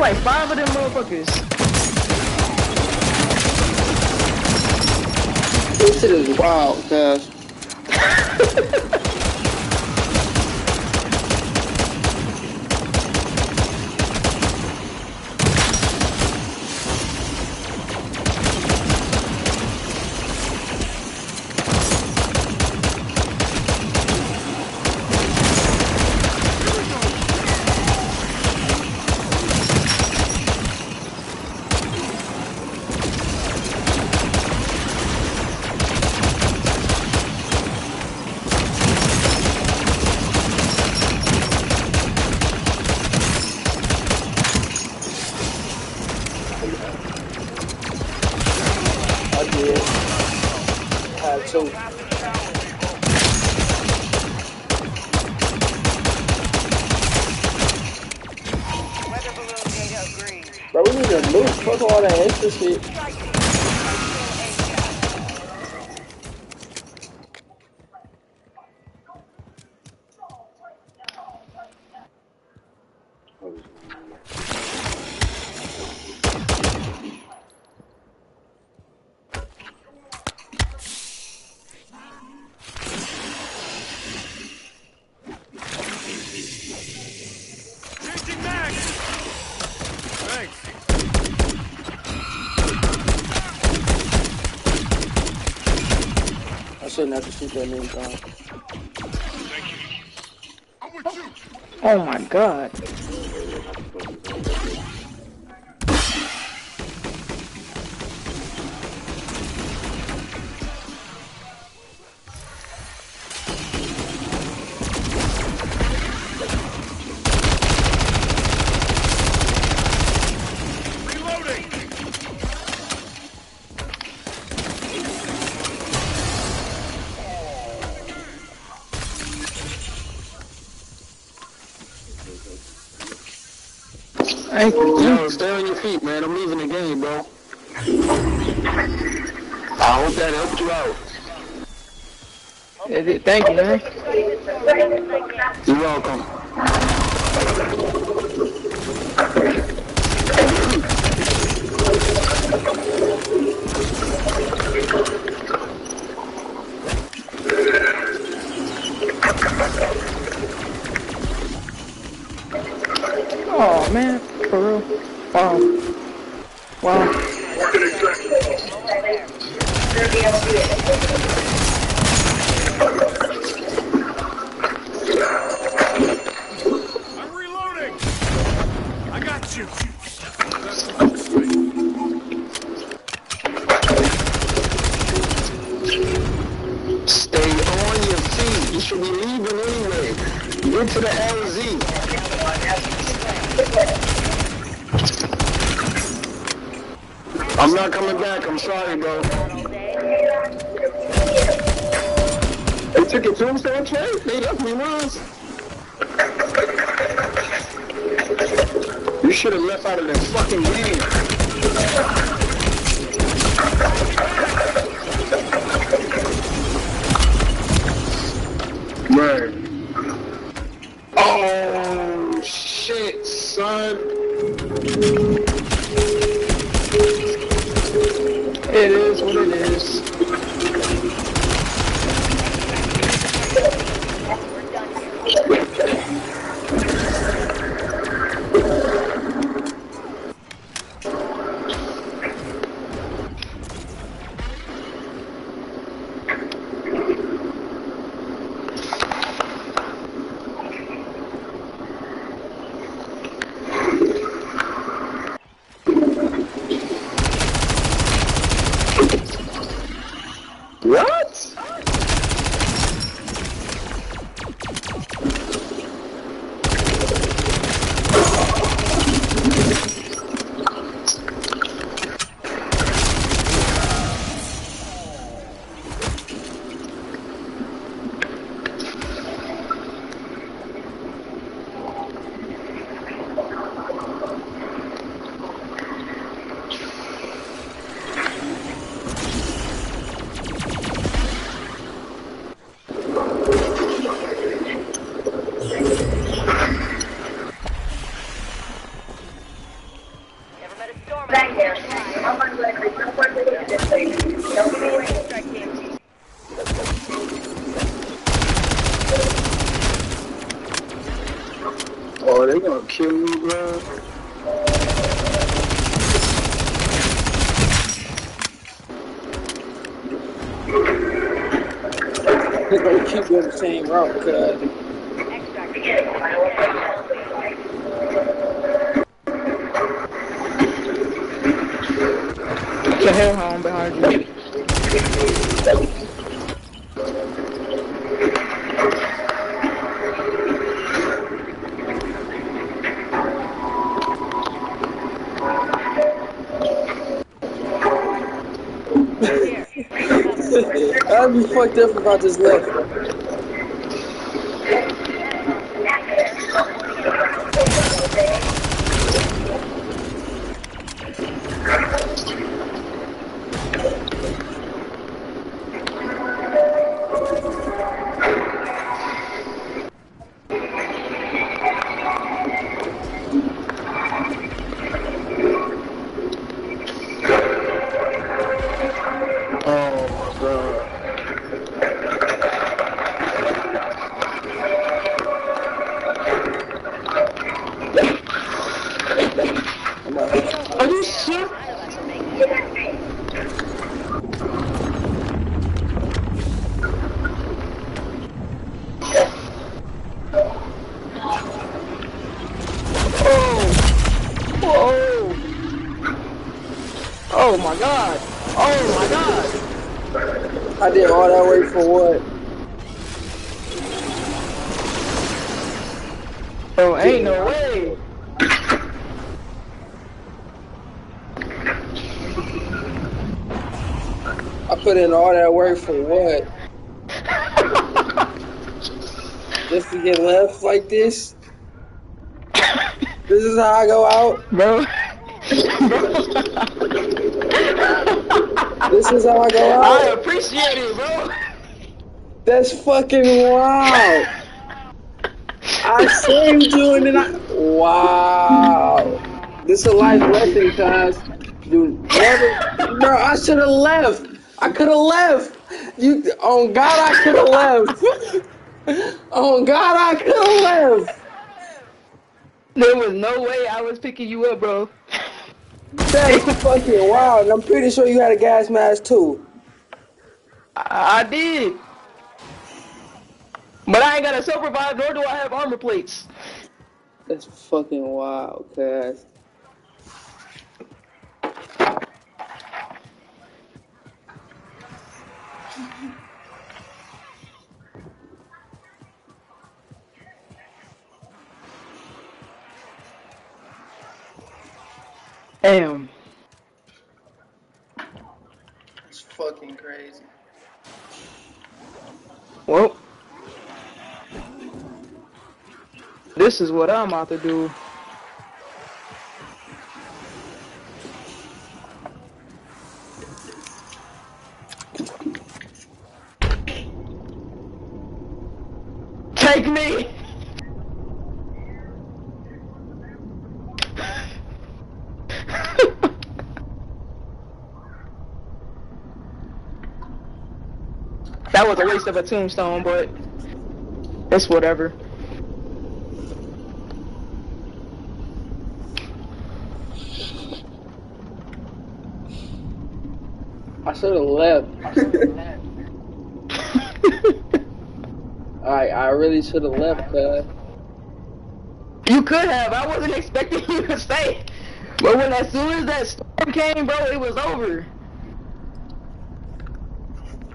like five of them motherfuckers. This shit is wild, cuz. have to shoot that name down. Oh my god. Thank you, man. You're welcome. wrong with that. The hell behind you. [LAUGHS] I'd be fucked up if I just left. For what? Just to get left like this? This is how I go out? Bro. This is how I go out? I appreciate it, bro. That's fucking wild. I saved you and then I. Wow. This is a life lesson, guys. Dude, never. Bro, I should have left. I could have left. You, on God, I could have left. on God, I could have left. There was no way I was picking you up, bro. That's fucking wild. And I'm pretty sure you had a gas mask too. I, I did. But I ain't got a supervisor, nor do I have armor plates. That's fucking wild, cuz. Damn. It's fucking crazy. Well, this is what I'm about to do. Take me! that was a waste of a tombstone, but it's whatever. I should have left. [LAUGHS] I I really should have left, cuz. You could have. I wasn't expecting [LAUGHS] you to stay. But when as soon as that storm came, bro, it was over.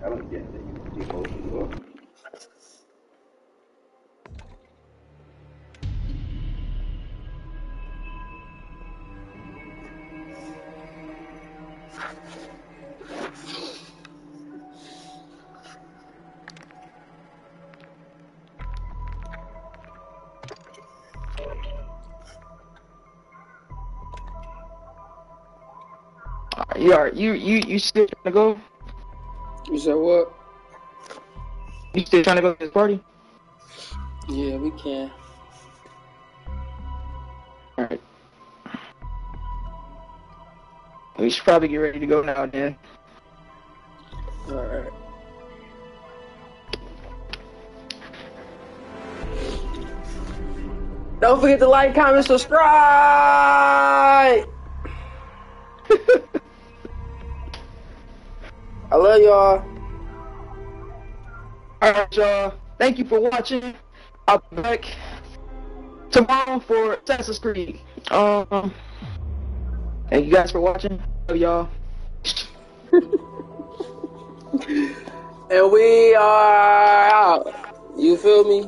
I don't get that you You are you you you still trying to go? You said what? You still trying to go to this party? Yeah, we can. Alright. We should probably get ready to go now then. Alright. Don't forget to like, comment, subscribe. [LAUGHS] I love y'all. Alright, y'all. Thank you for watching. I'll be back tomorrow for Assassin's Creed. Um, thank you guys for watching. Love y'all. [LAUGHS] And we are out. You feel me?